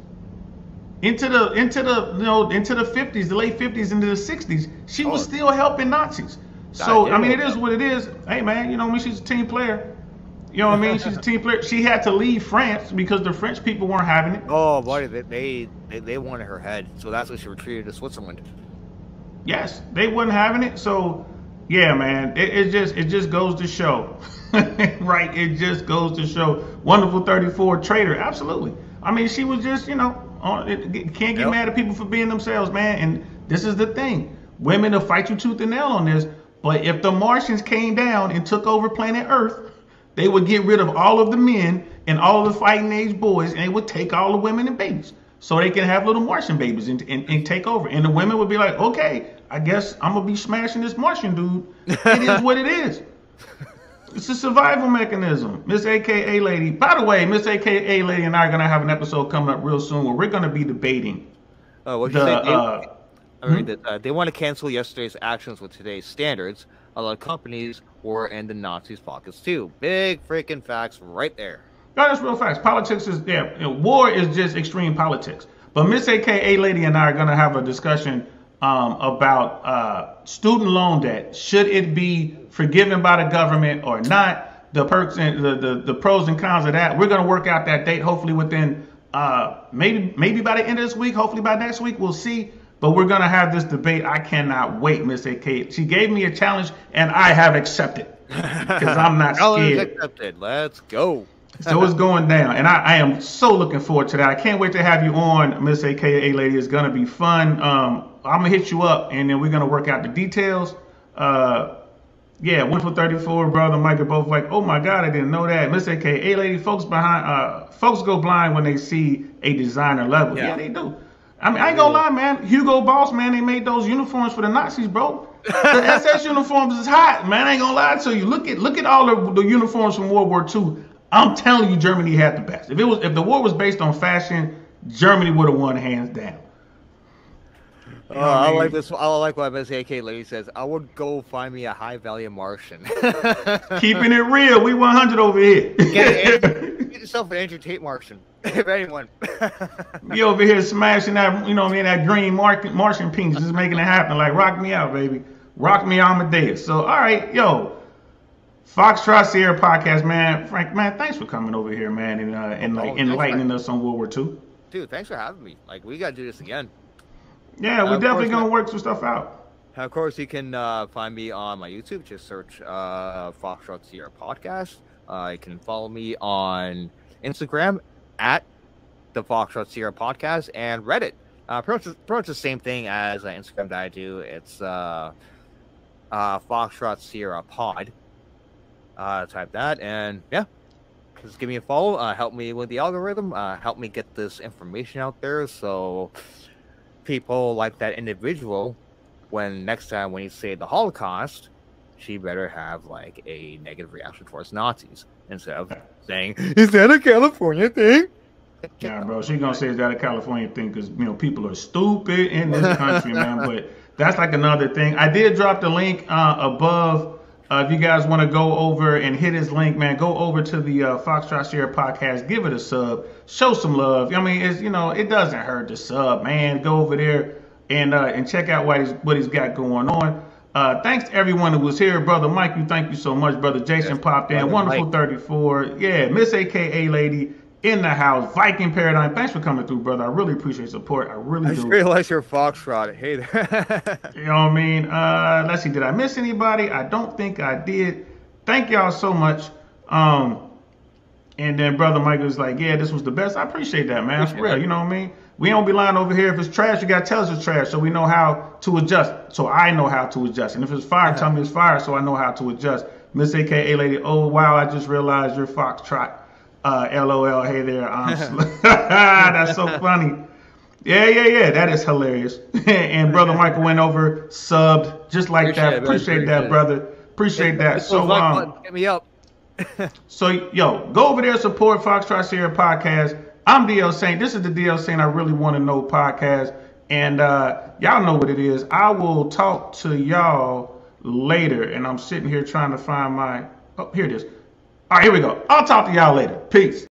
into the into the you know into the 50s, the late 50s into the 60s. She was Oh. still helping Nazis. So I mean, it is what it is. Hey man, you know, I mean, she's a team player. You know what I mean? She's a team player. She had to leave France because the French people weren't having it. oh, buddy, they, they they they wanted her head, so that's why she retreated to Switzerland. Yes, they wasn't having it. So, yeah, man, it, it just it just goes to show, right? It just goes to show. Wonderful 34 trader, absolutely. I mean, she was just you know, on, it, can't get Yep. mad at people for being themselves, man. And this is the thing: women will fight you tooth and nail on this. But if the Martians came down and took over planet Earth, they would get rid of all of the men and all of the fighting age boys, and they would take all the women and babies. So they can have little Martian babies and, and, and take over. And the women would be like, okay, I guess I'm going to be smashing this Martian dude. It is what it is. It's a survival mechanism. Miss AKA Lady. By the way, Miss AKA Lady and I are going to have an episode coming up real soon where we're going to be debating Oh, what you say? They, Uh, I read that uh, they want to cancel yesterday's actions with today's standards. A lot of companies were in the Nazis' pockets too. Big freaking facts right there. No, that's real facts. Politics is yeah. you know, war is just extreme politics. But Miss AKA Lady and I are gonna have a discussion um, about uh, student loan debt. Should it be forgiven by the government or not? The perks and the, the, the pros and cons of that. We're gonna work out that date. Hopefully within uh, maybe maybe by the end of this week. Hopefully by next week we'll see. But we're gonna have this debate. I cannot wait, Miss AK. She gave me a challenge and I have accepted because I'm not scared. accepted. Let's go. So it's going down, and I, I am so looking forward to that. I can't wait to have you on, Miss AKA Lady. It's gonna be fun. Um, I'm gonna hit you up, and then we're gonna work out the details. Uh, yeah, one for 34, brother Mike are both like, oh my God, I didn't know that. Miss AKA Lady, folks behind, uh, folks go blind when they see a designer level. Yeah, Yeah. they do. I mean, I ain't gonna lie, man. Hugo Boss, man, they made those uniforms for the Nazis, bro. the SS uniforms is hot, man. I ain't gonna lie to you. Look at look at all the, the uniforms from World War II. I'm telling you, Germany had the best. If it was if the war was based on fashion, Germany would have won hands down. Uh, I like this. I like what Miss AK lady says. I would go find me a high value Martian. Keeping it real, we 100 over here. get, get yourself an Andrew Tate Martian, if anyone. you over here smashing that, you know, what I mean, that green Martian, Martian pink, just making it happen. Like rock me out, baby. Rock me Amadeus. So, all right, yo, Foxtrot Sierra podcast, man. Frank, man, thanks for coming over here, man, and uh, and like enlightening us on World War II. Dude, thanks for having me. Like, we gotta do this again. Yeah, uh, definitely gonna work some stuff out. Of course, you can uh, find me on my YouTube. Just search uh, Foxtrot Sierra Podcast. Uh, you can follow me on Instagram at the Foxtrot Sierra Podcast and Reddit. Uh, pretty, much, pretty much the same thing as uh, Instagram that I do. It's uh, uh, Foxtrot Sierra Pod. Uh, type that, and yeah, just give me a follow. Uh, help me with the algorithm. Uh, help me get this information out there. So people like that individual, when next time when you say the Holocaust, she better have like a negative reaction towards Nazis instead of saying, "Is that a California thing?" Yeah, bro, she gonna say is that a California thing because you know people are stupid in this country, man. But that's like another thing. I did drop the link uh, above. Uh, if you guys want to go over and hit his link, man, go over to the uh, Foxtrot Sierra podcast, give it a sub, show some love. I mean, it's you know, it doesn't hurt to sub, man. Go over there and uh, and check out what he's what he's got going on. Uh, thanks to everyone who was here, brother Mike. You thank you so much, brother Jason yes, popped in. Wonderful Mike. 34, yeah, Miss AKA lady in the house, Viking Paradigm. Thanks for coming through, brother. I really appreciate support. I really I do. I realize you're Foxtrot. Hey there. you know what I mean? Uh, let's see. Did I miss anybody? I don't think I did. Thank y'all so much. Um, and then brother was like, "Yeah, this was the best." I appreciate that, man. For real. You know what I mean? We don't be lying over here. If it's trash, you gotta tell us it's trash, so we know how to adjust. So I know how to adjust. And if it's fire, tell me it's fire, so I know how to adjust. Miss AKA lady, oh wow, I just realized you're Foxtrot. Uh, LOL, hey there, That's so funny. Yeah, yeah, yeah. That is hilarious. and brother Michael went over, subbed, just like appreciate that. It, appreciate that, it. brother. Appreciate that. So um, get me up. so yo, go over there, support Foxtrot Sierra podcast. I'm DL Saint. This is the DL Saint I really want to know podcast. And uh, y'all know what it is. I will talk to y'all later. And I'm sitting here trying to find my. Oh, here it is. All right, here we go. I'll talk to y'all later. Peace.